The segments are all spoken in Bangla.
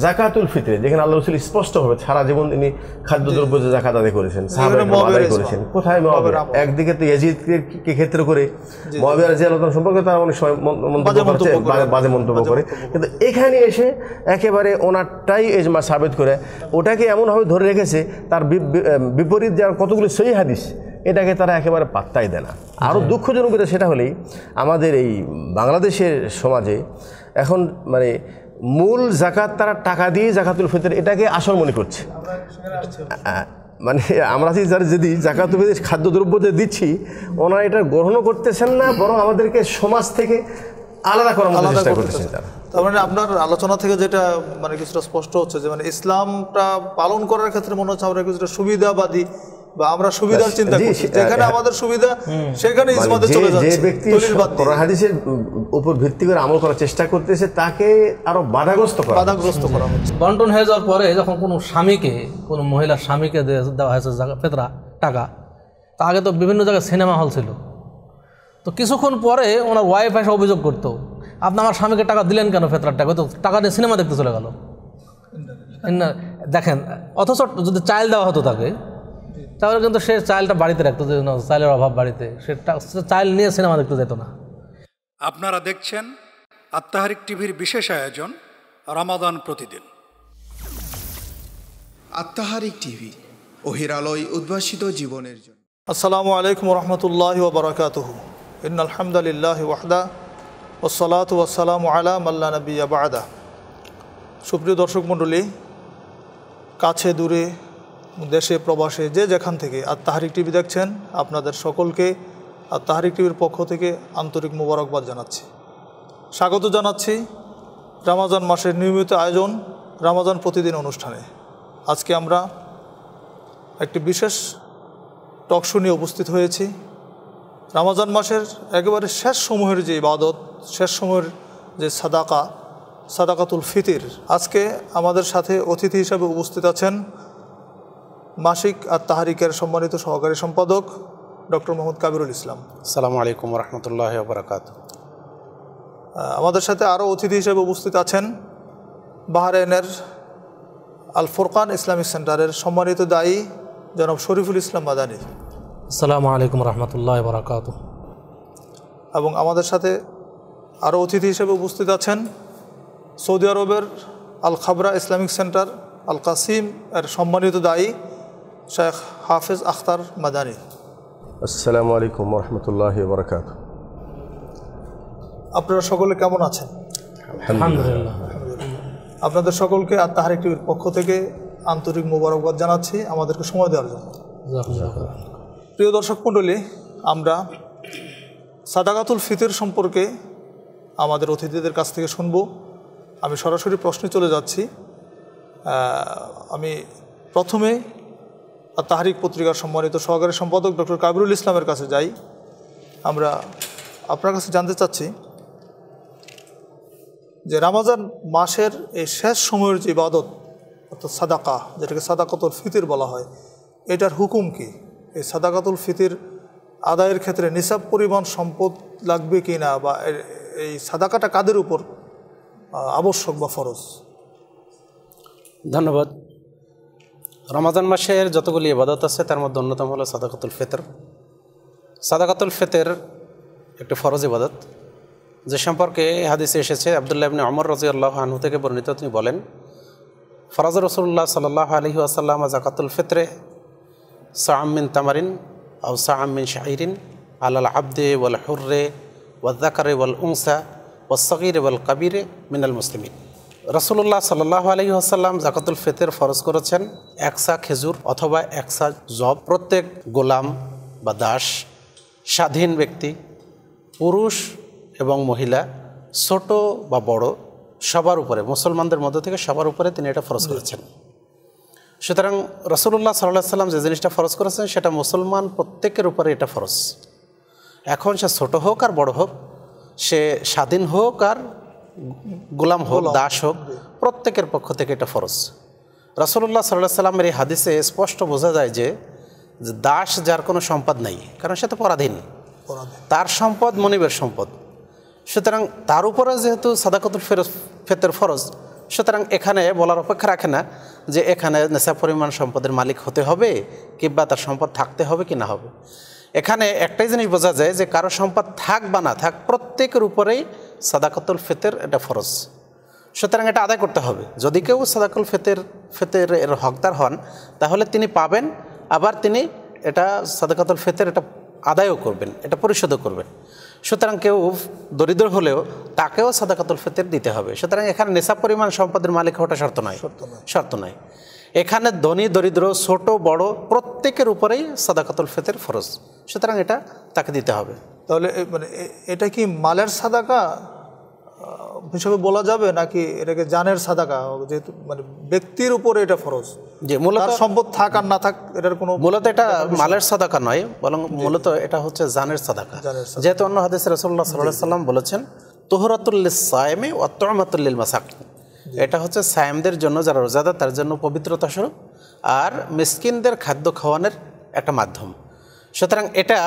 জাকাতুল ফিতরে যেখানে আল্লাহ রসুল স্পষ্টভাবে সারা জীবন তিনি খাদ্যদ্রব্য যে জাকাত আদায় করেছেন আদায় করেছেন। কোথায় মহাবীর একদিকে তো ইয়াজিদকে ক্ষেত্র করে মহাবীর আল্লাহ সম্পর্কে তারা অনেক সময় মন- মন্তব্য করছে। বাজে মন্তব্য করে। কিন্তু এখানে এসে একেবারে ওনারটাই এজমা সাবেত করে ওটাকে এমনভাবে ধরে রেখেছে তার বিপরীত যার কতগুলো সহি হাদিস এটাকে তারা একেবারে পাত্তাই দেয় না। আরও দুঃখজনক সেটা হলেই আমাদের এই বাংলাদেশের সমাজে এখন মানে মূল জাকাত তারা টাকা দিয়ে জাকাতুল ফিতর এটাকে আসল মনে করছে। মানে আমরা যারা যদি জাকাতুল ফিতর খাদ্যদ্রব্য যে দিচ্ছি ওনারা এটা গ্রহণও করতেছেন না বরং আমাদেরকে সমাজ থেকে আলাদা করার আলাদা চেষ্টা করতেছেন তারা। তার মানে আপনার আলোচনা থেকে যেটা মানে কিছুটা স্পষ্ট হচ্ছে যে মানে ইসলামটা পালন করার ক্ষেত্রে মনে হচ্ছে আমরা কিছুটা সুবিধাবাদী বা আমরা সুবিধার চিন্তা করছি। যেখানে হ্যাঁ। আমাদের সুবিধা সেখানে মানে ইসমাতে যে- চলে যে ব্যক্তি। কোরআন হাদিসের উপর ভিত্তি করে আমল করার চেষ্টা করতেছে তাকে আরও বাধাগ্রস্ত করা বাধাগ্রস্ত করা হচ্ছে। বন্টন হয়ে যাওয়ার পরে যখন কোনো স্বামীকে কোনো মহিলার স্বামীকে দেওয়া হয়েছে ফেতরা টাকা তা আগে তো বিভিন্ন জায়গায় সিনেমা হল ছিল। তো কিছুক্ষণ পরে ওনার ওয়াইফ এসে অভিযোগ করতো আপনি আমার স্বামীকে টাকা দিলেন কেন ফেতরার টাকা? ওই তো টাকা নিয়ে সিনেমা দেখতে চলে গেল। না, দেখেন অথচ যদি চাইল দেওয়া হতো তাকে তাহলে কিন্তু সে চাইলটা বাড়িতে রাখতো যে না, চাইলের অভাব বাড়িতে। সে চাইল নিয়ে সিনেমা দেখতে যেত না। আপনারা দেখছেন আত্মাহারিক টিভির বিশেষ আয়োজন রামাদান প্রতিদিন। আত্মাহারিক টিভি অহিরালয় উদ্ভাসিত জীবনের জন্য। আসসালামু আলাইকুম রহমতুল্লাহ ওবরাকাতুহ। ইন আলহামদুলিল্লাহ ওয়াহদা ওসলাত ওয়াসালাম আলা মাল্লা নবী আবাদা সুপ্রিয় দর্শক মণ্ডলী কাছে দূরে দেশে প্রবাসে যে যেখান থেকে আর তাহারিক টিভি দেখছেন, আপনাদের সকলকে আর তাহারিক টিভির পক্ষ থেকে আন্তরিক মোবারকবাদ জানাচ্ছি। স্বাগত জানাচ্ছি রামাজান মাসের নিয়মিত আয়োজন, রামাজান প্রতিদিন অনুষ্ঠানে। আজকে আমরা একটি বিশেষ টকশো নিয়ে উপস্থিত হয়েছি। রামাজান মাসের একেবারে শেষ সময়ের যে ইবাদত, শেষ সময়ের যে সাদাকা, সাদাকাতুল ফিতির, আজকে আমাদের সাথে অতিথি হিসাবে উপস্থিত আছেন মাসিক আর তাহারিকের সম্মানিত সহকারী সম্পাদক ডক্টর মোহাম্মদ কাবিরুল ইসলাম। আসসালামু আলাইকুম রহমতুল্লাহ বরকাত আমাদের সাথে আরও অতিথি হিসেবে উপস্থিত আছেন বাহারাইনের আল ফুরকান ইসলামিক সেন্টারের সম্মানিত দায়ী জনাব শরীফুল ইসলাম মাদানী। আসসালামু আলাইকুম রহমতুল্লাহ বরাকাত এবং আমাদের সাথে আরও অতিথি হিসেবে উপস্থিত আছেন সৌদি আরবের Al Khobar Islamic centre Al Qassim এর সম্মানিত দায়ী শেখ হাফেজ আখতার মাদানী আসসালামু আলাইকুম রহমতুল্লাহ বরকাত আপনারা সকলে কেমন আছেন? আলহামদুলিল্লাহ। আপনাদের সকলকে আর তাহার একটি পক্ষ থেকে আন্তরিক মোবারকবাদ জানাচ্ছি আমাদেরকে সময় দেওয়ার জন্য। প্রিয় দর্শক মণ্ডলী আমরা সাদাকাতুল ফিতের সম্পর্কে আমাদের অতিথিদের কাছ থেকে শুনব। আমি সরাসরি প্রশ্নে চলে যাচ্ছি। আমি প্রথমে আর তাহারিক পত্রিকার সম্মানিত সহকারী সম্পাদক ডক্টর কাবিরুল ইসলামের কাছে যাই। আমরা আপনার কাছে জানতে চাচ্ছি যে রামাজান মাসের এই শেষ সময়ের যে ইবাদত, অর্থাৎ সাদাকা, যেটাকে সাদাকাতুল ফিতির বলা হয়, এটার হুকুম কি? এই সাদাকাতুল ফিতির আদায়ের ক্ষেত্রে নিসাব পরিমাণ সম্পদ লাগবে কি না, বা এই সাদাকাটা কাদের উপর আবশ্যক বা ফরজ? ধন্যবাদ। রমাজান মাসের যতগুলি ইবাদত আছে, তার মধ্যে অন্যতম হলো সাদাকাতুল ফেতর। সাদাকাতুল ফেতের একটি ফরজ ইবাদত। যে সম্পর্কে হাদিসে এসেছে, আবদুল্লাহ ইবনে অমর রাজি আল্লাহ আনহু থেকে বর্ণিত, তিনি বলেন, ফরাজ রসুল্লাহ সাল্লাহ আলহি আসাল্লাম জাকাতুল ফিতরে সাআমিন তামারিন আউ সাআমিন শাহিরিন আলাল আব্দে ওয়াল হুর্রে ওয়াদ্দাকারে ওয়াল উংসা ওয়াসগির ওয়াল কাবিরে মিনাল মুসলিমিন। রসুল্লাহ সাল্লাহ আলহি আসাল্লাম জাকাতুল ফেতের ফরজ করেছেন। একসা খেজুর অথবা একসা জব প্রত্যেক গোলাম বা দাস, স্বাধীন ব্যক্তি, পুরুষ এবং মহিলা, ছোট বা বড়, সবার উপরে, মুসলমানদের মধ্য থেকে সবার উপরে তিনি এটা ফরজ করেছেন। সুতরাং রসুল্লাহ সাল্লাহ সাল্লাম যে জিনিসটা ফরজ করেছেন, সেটা মুসলমান প্রত্যেকের উপরে এটা ফরজ। এখন সে ছোট হোক আর বড় হোক, সে স্বাধীন হোক আর গোলাম হোক দাস হোক প্রত্যেকের পক্ষ থেকে এটা ফরজ। রসুল্লাহ সাল্লাহ সাল্লামের এই হাদিসে স্পষ্ট বোঝা যায় যে দাস যার কোনো সম্পদ নেই কারণ সে তো পরাধীন। তার সম্পদ মনিবের সম্পদ। সুতরাং তার উপরে যেহেতু সাদাকতুল ফেরজ ফেতের ফরজ সুতরাং এখানে বলার অপেক্ষা রাখে না যে এখানে নেশা পরিমাণ সম্পদের মালিক হতে হবে কিংবা তার সম্পদ থাকতে হবে কি না হবে। এখানে একটাই জিনিস বোঝা যায় যে কারও সম্পদ থাক বা না থাক প্রত্যেকের উপরেই সাদাকাতুল ফেতের এটা ফরজ। সুতরাং এটা আদায় করতে হবে। যদি কেউ সাদাকুল ফেতের ফেতের এর হকদার হন তাহলে তিনি পাবেন আবার তিনি এটা সাদাকাতুল ফেতের এটা আদায়ও করবেন এটা পরিশোধও করবেন। সুতরাং কেউ দরিদ্র হলেও তাকেও সাদাকাতুল ফেতের দিতে হবে। সুতরাং এখানে নেশা পরিমাণ সম্পদের মালিক হওয়াটা শর্ত নয়। শর্ত নয়। এখানে ধনী দরিদ্র ছোট বড় প্রত্যেকের উপরেই সাদাকাতুল ফেতের ফরজ। সুতরাং এটা তাকে দিতে হবে। তাহলে মানে এটা কি মালের সাদাকা? হিসেবে বলা যাবে নাকি এটাকে জানের সাদাকা? যেহেতু মানে ব্যক্তির উপরে এটা ফরজ। যে মূলত সম্পদ থাক আর না থাক এটার কোনো মূলত এটা মালের সাদাকা নয় বরং মূলত এটা হচ্ছে জানের সাদাকা। যেহেতু অন্য হাদিস রসল্লাহ সাল্লাহ সাল্লাম বলেছেন তোহরাতুল্লিল সায়েমে অত্তমাতুল্লিল মাসাক এটা হচ্ছে সায়েমদের জন্য যারা রোজাদার তার জন্য পবিত্রতা স্বরূপ আর মিসকিনদের খাদ্য খাওয়ানোর একটা মাধ্যম। সুতরাং এটা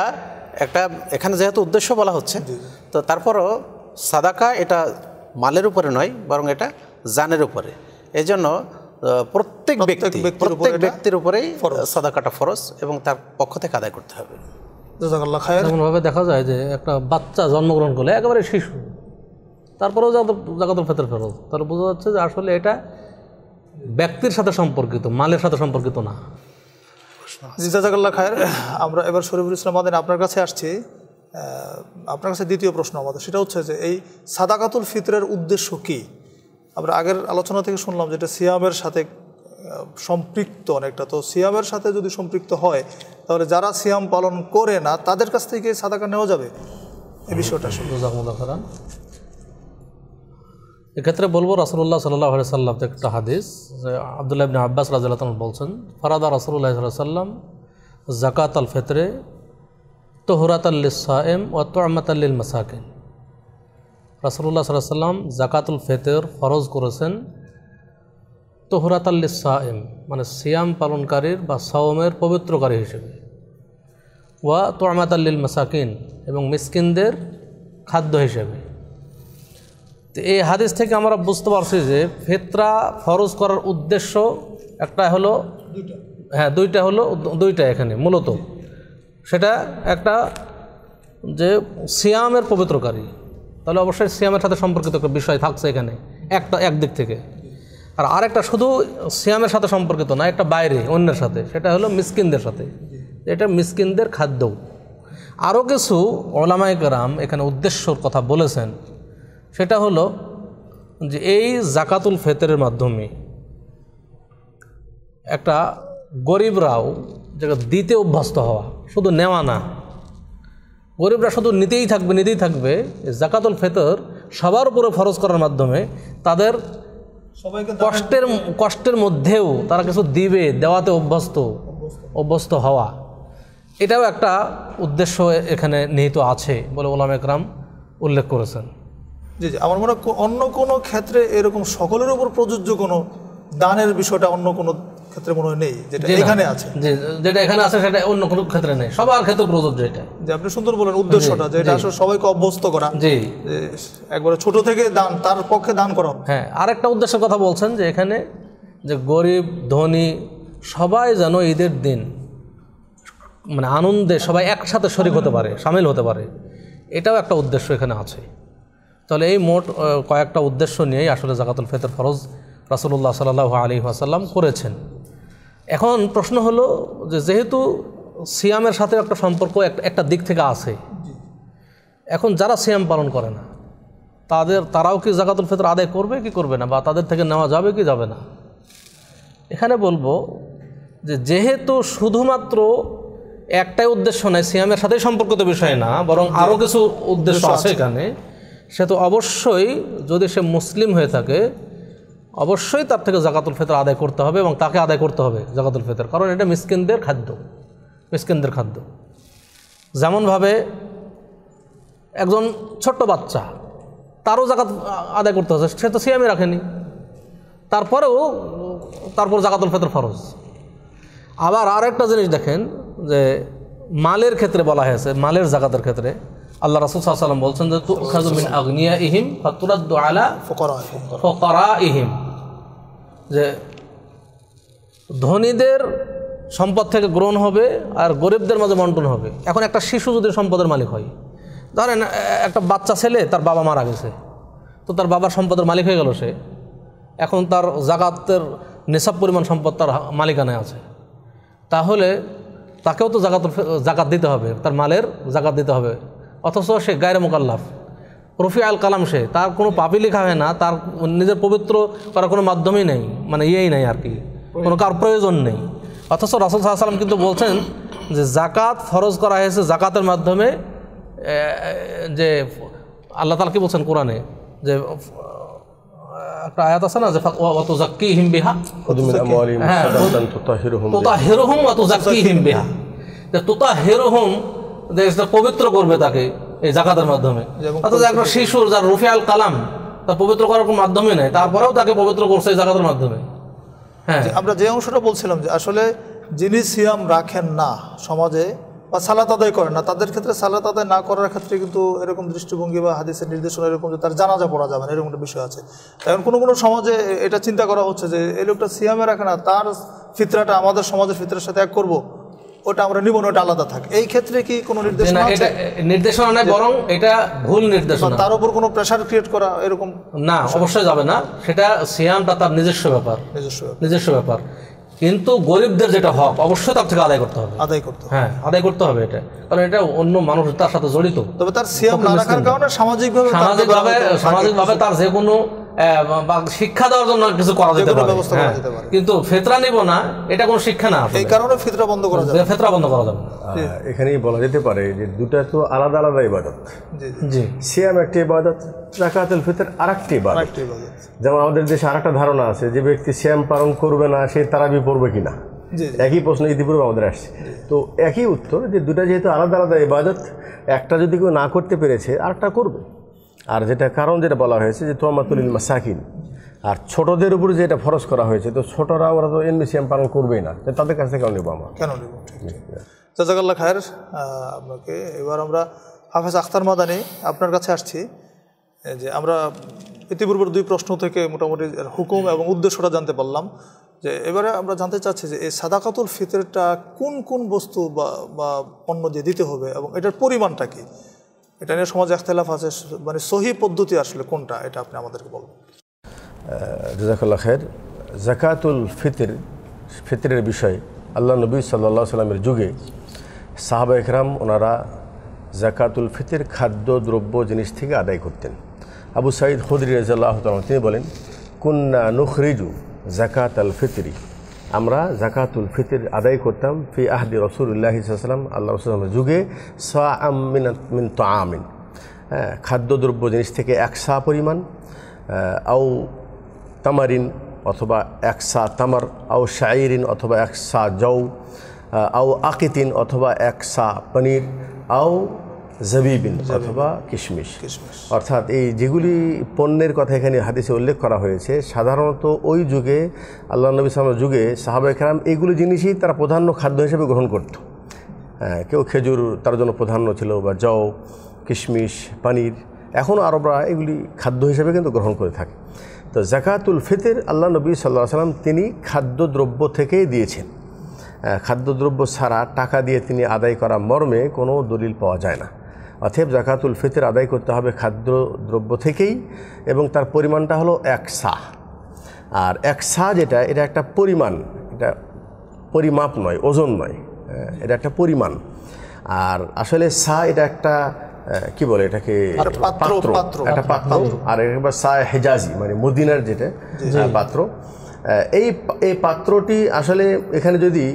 একটা এখানে যেহেতু উদ্দেশ্য বলা হচ্ছে তো তারপরও সাদাকা এটা মালের উপরে নয় বরং এটা জানের উপরে। এই জন্য প্রত্যেক ব্যক্তি ব্যক্তির উপরে প্রত্যেক ব্যক্তির উপরেই সাদাকাটা ফরজ এবং তার পক্ষ থেকে আদায় করতে হবে। জাজাকাল্লাহ খায়ের। এমনভাবে দেখা যায় যে একটা বাচ্চা জন্মগ্রহণ করলে একেবারে শিশু। তারপরেও জাকাতুল ফেতর ফেরত। তাহলে বোঝা যাচ্ছে যে আসলে এটা ব্যক্তির সাথে সম্পর্কিত মালের সাথে সম্পর্কিত না। জি জাজাকাল্লাহ খায়ের আমরা এবার শরীফুল ইসলাম মাদিন আপনার কাছে আসছি। আপনার কাছে দ্বিতীয় প্রশ্ন আমাদের। সেটা হচ্ছে যে এই সাদাকাতুল ফিতরের উদ্দেশ্য কি? আমরা আগের আলোচনা থেকে শুনলাম যেটা সিয়ামের সাথে সম্পৃক্ত অনেকটা। তো সিয়ামের সাথে যদি সম্পৃক্ত হয় তাহলে যারা সিয়াম পালন করে না তাদের কাছ থেকে সাদাকা নেওয়া যাবে? এই বিষয়টা খারান এক্ষেত্রে বলব রাসুল্লাহ সাল্লাহ সাল্লাম একটা হাদিস আবদুল্লাহ ইবনে আব্বাস রাজিল্লাহ বলছেন, ফারাদা রাসুল্লাহ সাল্লাম জাকাত আল ফেতরে তোহরাত আল্লিসায়েম ও তোয়ামাত আল্লিল মাসাকিন রাসুল্লাহ সাল্লাহ সাল্লাম জাকাতুল ফেতর ফরজ করেছেন তোহরাত আল্লিসায়েম মানে সিয়াম পালনকারীর বা সাওমের পবিত্রকারী হিসেবে। ওয়া তোয়ামাত আল্লিল মাসাকিন এবং মিসকিনদের খাদ্য হিসেবে। তো এই হাদিস থেকে আমরা বুঝতে পারছি যে ফেতরা ফরজ করার উদ্দেশ্য একটা হলো হ্যাঁ দুইটা হলো দুইটা এখানে মূলত। সেটা একটা যে সিয়ামের পবিত্রকারী। তাহলে অবশ্যই সিয়ামের সাথে সম্পর্কিত একটা বিষয় থাকছে এখানে একটা একদিক থেকে। আর আরেকটা শুধু সিয়ামের সাথে সম্পর্কিত না একটা বাইরে অন্যের সাথে। সেটা হলো মিসকিনদের সাথে। এটা মিসকিনদের খাদ্য। আরও কিছু ওলামায় গ্রাম এখানে উদ্দেশ্যর কথা বলেছেন। সেটা হলো যে এই জাকাতুল ফেতরের মাধ্যমে একটা গরিবরাও যেটা দিতে অভ্যস্ত হওয়া শুধু নেওয়া না গরিবরা শুধু নিতেই থাকবে নিতেই থাকবে জাকাতুল ফেতর সবার উপরে ফরজ করার মাধ্যমে তাদের সবাইকে কষ্টের কষ্টের মধ্যেও তারা কিছু দিবে দেওয়াতে অভ্যস্ত অভ্যস্ত হওয়া। এটাও একটা উদ্দেশ্য এখানে নিহিত আছে বলে ওলাম একরাম উল্লেখ করেছেন। জি জি আমার মনে হয় অন্য কোনো ক্ষেত্রে এরকম সকলের উপর প্রযোজ্য কোনো দানের বিষয়টা অন্য কোনো ক্ষেত্রে মনে হয় নেই যেটা এখানে আছে। যেটা এখানে আছে সেটা অন্য কোনো ক্ষেত্রে নেই। সবার ক্ষেত্রে প্রযোজ্য এটা। যে আপনি সুন্দর বলেন উদ্দেশ্যটা যে এটা আসলে সবাইকে অভ্যস্ত করা। জি। একবারে ছোট থেকে দান তার পক্ষে দান করা। হ্যাঁ আরেকটা উদ্দেশ্যের কথা বলছেন যে এখানে যে গরিব ধনী সবাই যেন ঈদের দিন মানে আনন্দে সবাই একসাথে শরিক হতে পারে সামিল হতে পারে। এটাও একটা উদ্দেশ্য এখানে আছে। তাহলে এই মোট কয়েকটা উদ্দেশ্য নিয়েই আসলে জাকাতুল ফেতর ফরজ রাসুল্লাহ সাল্লাহ আলী আসাল্লাম করেছেন। এখন প্রশ্ন হলো যে যেহেতু সিয়ামের সাথে একটা সম্পর্ক একটা দিক থেকে আছে, এখন যারা সিয়াম পালন করে না, তাদের, তারাও কি জাকাতুল ফেতর আদায় করবে কি করবে না, বা তাদের থেকে নেওয়া যাবে কি যাবে না? এখানে বলব যে যেহেতু শুধুমাত্র একটাই উদ্দেশ্য নয় সিয়ামের সাথে সম্পর্কিত বিষয় না, বরং আরও কিছু উদ্দেশ্য আছে এখানে। সে তো অবশ্যই যদি সে মুসলিম হয়ে থাকে, অবশ্যই তার থেকে জাকাতুল ফিতর আদায় করতে হবে এবং তাকে আদায় করতে হবে জাকাতুল ফেতর। কারণ এটা মিসকিনদের খাদ্য মিসকিনদের খাদ্য। যেমনভাবে একজন ছোট্ট বাচ্চা, তারও জাকাত আদায় করতে হচ্ছে সে তো সিয়ামই রাখেনি। তারপরেও, তারপর জাকাতুল ফেতর ফরজ। আবার আর একটা জিনিস দেখেন যে মালের ক্ষেত্রে বলা হয়েছে, মালের জাকাতের ক্ষেত্রে। আল্লাহ রাসুল সাল্লাম বলছেন যে তু খাজুমিন আগ্নিয়া ইহিম ফাতুরাদ্দু আলা ফকরা ইহিম যে ধনীদের সম্পদ থেকে গ্রহণ হবে আর গরিবদের মাঝে বন্টন হবে। এখন একটা শিশু যদি সম্পদের মালিক হয়, ধরেন একটা বাচ্চা ছেলে, তার বাবা মারা গেছে, তো তার বাবার সম্পদের মালিক হয়ে গেল সে। এখন তার জাগাতের নেশাব পরিমাণ সম্পদ তার মালিকানায় আছে। তাহলে তাকেও তো জাগাত জাকাত দিতে হবে, তার মালের জাকাত দিতে হবে। অথচ সে গায়ের মোকাল্লাফ। রফি আল কালাম সে তার কোনো পাপি লেখা হয় না তার নিজের পবিত্র করার কোনো মাধ্যমই নেই মানে ইয়েই নেই আর কি কোনো কার প্রয়োজন নেই। অথচ রাসুল সাল্লাম কিন্তু বলছেন যে জাকাত ফরজ করা হয়েছে জাকাতের মাধ্যমে যে আল্লাহ তালা কি বলছেন কোরআনে? যে একটা আয়াত আছে না যে অত জাক্কি হ্যাঁ, তুতাহিরুহুম তোতা হেরোহম অত বিহা। যে তোতা হেরোহম পবিত্র করবে তাকে এই জাকাতের মাধ্যমে। অর্থাৎ একটা শিশুর যার রুফিয়াল কালাম তার পবিত্র করার কোনো মাধ্যমে নেই। তারপরেও তাকে পবিত্র করছে এই জাকাতের মাধ্যমে। হ্যাঁ। আমরা যে অংশটা বলছিলাম যে আসলে যিনি সিয়াম রাখেন না সমাজে বা সালাত আদায় করেন না তাদের ক্ষেত্রে সালাত আদায় না করার ক্ষেত্রে কিন্তু এরকম দৃষ্টিভঙ্গি বা হাদিসের নির্দেশনা এরকম যে তার জানাজা পড়া যাবে না এরকম একটা বিষয় আছে। এখন কোনো কোনো সমাজে এটা চিন্তা করা হচ্ছে যে এই লোকটা সিয়ামে রাখে না তার ফিতরাটা আমাদের সমাজের ফিতরার সাথে এক করব। ওটা আমরা নিব না ওটা আলাদা থাকে। এই ক্ষেত্রে কি কোনো নির্দেশনা আছে? নির্দেশনা নয় বরং এটা ভুল নির্দেশনা। তার উপর কোনো প্রেশার ক্রিয়েট করা এরকম না অবশ্যই যাবে না। সেটা সিয়ামটা তার নিজস্ব ব্যাপার। নিজস্ব নিজস্ব ব্যাপার। কিন্তু গরিবদের যেটা হক অবশ্যই তার থেকে আদায় করতে হবে। আদায় করতে হবে। হ্যাঁ আদায় করতে হবে এটা। কারণ এটা অন্য মানুষ তার সাথে জড়িত। তবে তার সিয়াম না রাখার কারণে সামাজিকভাবে সামাজিকভাবে সামাজিকভাবে তার যে কোনো বা শিক্ষা দেওয়ার জন্য কিছু করা যেতে পারে। হ্যাঁ। যেতে পারে। কিন্তু ফেতরা নিব না এটা কোনো শিক্ষা না এই কারণে ফিতরা বন্ধ করা যাবে ফেতরা বন্ধ করা যাবে এখানেই বলা যেতে পারে যে দুটা তো আলাদা আলাদা ইবাদত। জি সিয়াম একটি ইবাদত জাকাতুল ফিতর আরেকটি ইবাদত। যেমন আমাদের দেশে আরেকটা ধারণা আছে যে ব্যক্তি শ্যাম পালন করবে না সে তারাবি পড়বে কিনা? একই প্রশ্ন ইতিপূর্বে আমাদের আসছে। তো একই উত্তর যে দুটা যেহেতু আলাদা আলাদা ইবাদত একটা যদি কেউ না করতে পেরেছে আরেকটা করবে। আর যেটা কারণ যেটা বলা হয়েছে যে তোমাতুলিল মাসাকিন। আর ছোটদের উপর যেটা ফরজ করা হয়েছে তো ছোটরা ওরা তো শ্যাম পালন করবেই না। তাদের কাছ থেকে নেব আমরা। কেন নেব? ঠিক জাজাকাল্লাহ খায়ের আপনাকে এবার আমরা হাফেজ আখতার মাদানি আপনার কাছে আসছি। যে আমরা ইতিপূর্বের দুই প্রশ্ন থেকে মোটামুটি হুকুম এবং উদ্দেশ্যটা জানতে পারলাম যে এবারে আমরা জানতে চাচ্ছি যে এই সাদাকাতুল ফিতরটা কোন কোন বস্তু বা বা পণ্য দিয়ে দিতে হবে এবং এটার পরিমাণটা কি? এটা নিয়ে সমাজে একতলাফ আছে। মানে সহি পদ্ধতি আসলে কোনটা, এটা আপনি আমাদেরকে বলবেন। জাজাকাল্লাহ খের জাকাতুল ফিতর, ফিতরের বিষয়ে, আল্লাহ নবী সাল্লাহ সাল্লামের যুগে সাহাবা একরাম ওনারা জাকাতুল ফিতির, খাদ্য, দ্রব্য, জিনিস থেকে আদায় করতেন। আবু সাইদ হদরি রাজাল্লাহ তিনি বলেন, কুন্না নুখরিজু জাকাত আল ফিতরি। আমরা জাকাতুল ফিতর আদায় করতাম ফি আহদি রসুল্লাহ সাল্লাম আল্লাহ রসুলের যুগে সা আম মিন তো আমিন হ্যাঁ খাদ্যদ্রব্য জিনিস থেকে এক সা পরিমাণ আও তামারিন অথবা এক সা তামার, আও শাইরিন অথবা এক সা জৌ আও আকিতিন অথবা এক সা পনির, আও জবিবিন অথবা কিশমিশ। অর্থাৎ এই যেগুলি পণ্যের কথা এখানে হাদিসে উল্লেখ করা হয়েছে সাধারণত ওই যুগে আল্লাহ নবী সালামের যুগে সাহাবাহাম এইগুলি জিনিসই তারা প্রধান্য খাদ্য হিসেবে গ্রহণ করতো। হ্যাঁ, কেউ খেজুর তার জন্য প্রাধান্য ছিল বা জও কিশমিশ পানির। এখনও আরবরা এগুলি খাদ্য হিসেবে কিন্তু গ্রহণ করে থাকে। তো জাকাতুল ফিতর আল্লাহ নবী সাল্লাহ সাল্লাম তিনি খাদ্যদ্রব্য থেকেই দিয়েছেন। খাদ্যদ্রব্য ছাড়া টাকা দিয়ে তিনি আদায় করা মর্মে কোনো দলিল পাওয়া যায় না। অতএব জাকাতুল ফিতর আদায় করতে হবে খাদ্যদ্রব্য থেকেই এবং তার পরিমাণটা হলো এক সা। আর এক সা যেটা এটা একটা পরিমাণ এটা পরিমাপ নয় ওজন নয় হ্যাঁ, এটা একটা পরিমাণ। আর আসলে সা এটা একটা কি বলে এটাকে? পাত্র। একটা পাত্র। আর একবার সা হেজাজি মানে মদিনার যেটা পাত্র। এই এই পাত্রটি আসলে এখানে যদি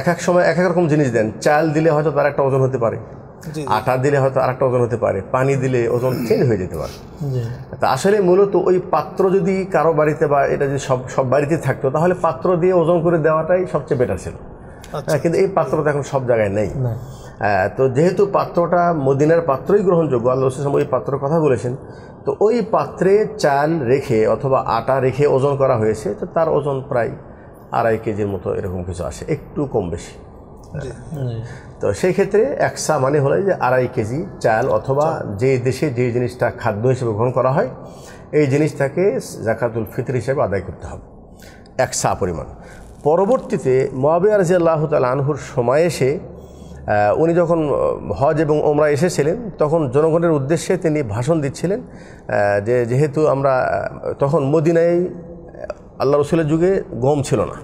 এক এক সময় এক এক রকম জিনিস দেন চাল দিলে হয়তো তার একটা ওজন হতে পারে। আটা দিলে হয়তো আরেকটা ওজন হতে পারে পানি দিলে ওজন চেঞ্জ হয়ে যেতে পারে। তা আসলে মূলত ওই পাত্র যদি কারও বাড়িতে বা এটা যদি সব সব বাড়িতে থাকতো তাহলে পাত্র দিয়ে ওজন করে দেওয়াটাই সবচেয়ে বেটার ছিল। হ্যাঁ, কিন্তু এই পাত্রটা এখন সব জায়গায় নেই। হ্যাঁ, তো যেহেতু পাত্রটা মদিনার পাত্রই গ্রহণযোগ্য আল্লাহ রসুল ওই পাত্রের কথা বলেছেন তো ওই পাত্রে চাল রেখে অথবা আটা রেখে ওজন করা হয়েছে তো তার ওজন প্রায় আড়াই কেজির মতো এরকম কিছু আসে একটু কম বেশি। তো সেই ক্ষেত্রে একসা মানে হলো যে আড়াই কেজি চাল অথবা যে দেশে যে জিনিসটা খাদ্য হিসেবে গ্রহণ করা হয় এই জিনিসটাকে জাকাতুল ফিতর হিসেবে আদায় করতে হবে। এক সা পরিমাণ। পরবর্তীতে মোয়াবিয়া রাজি আল্লাহ তাল আনহুর সময় এসে উনি যখন হজ এবং ওমরা এসেছিলেন তখন জনগণের উদ্দেশ্যে তিনি ভাষণ দিচ্ছিলেন যে যেহেতু আমরা তখন মদিনায় আল্লাহ রসুলের যুগে গম ছিল না।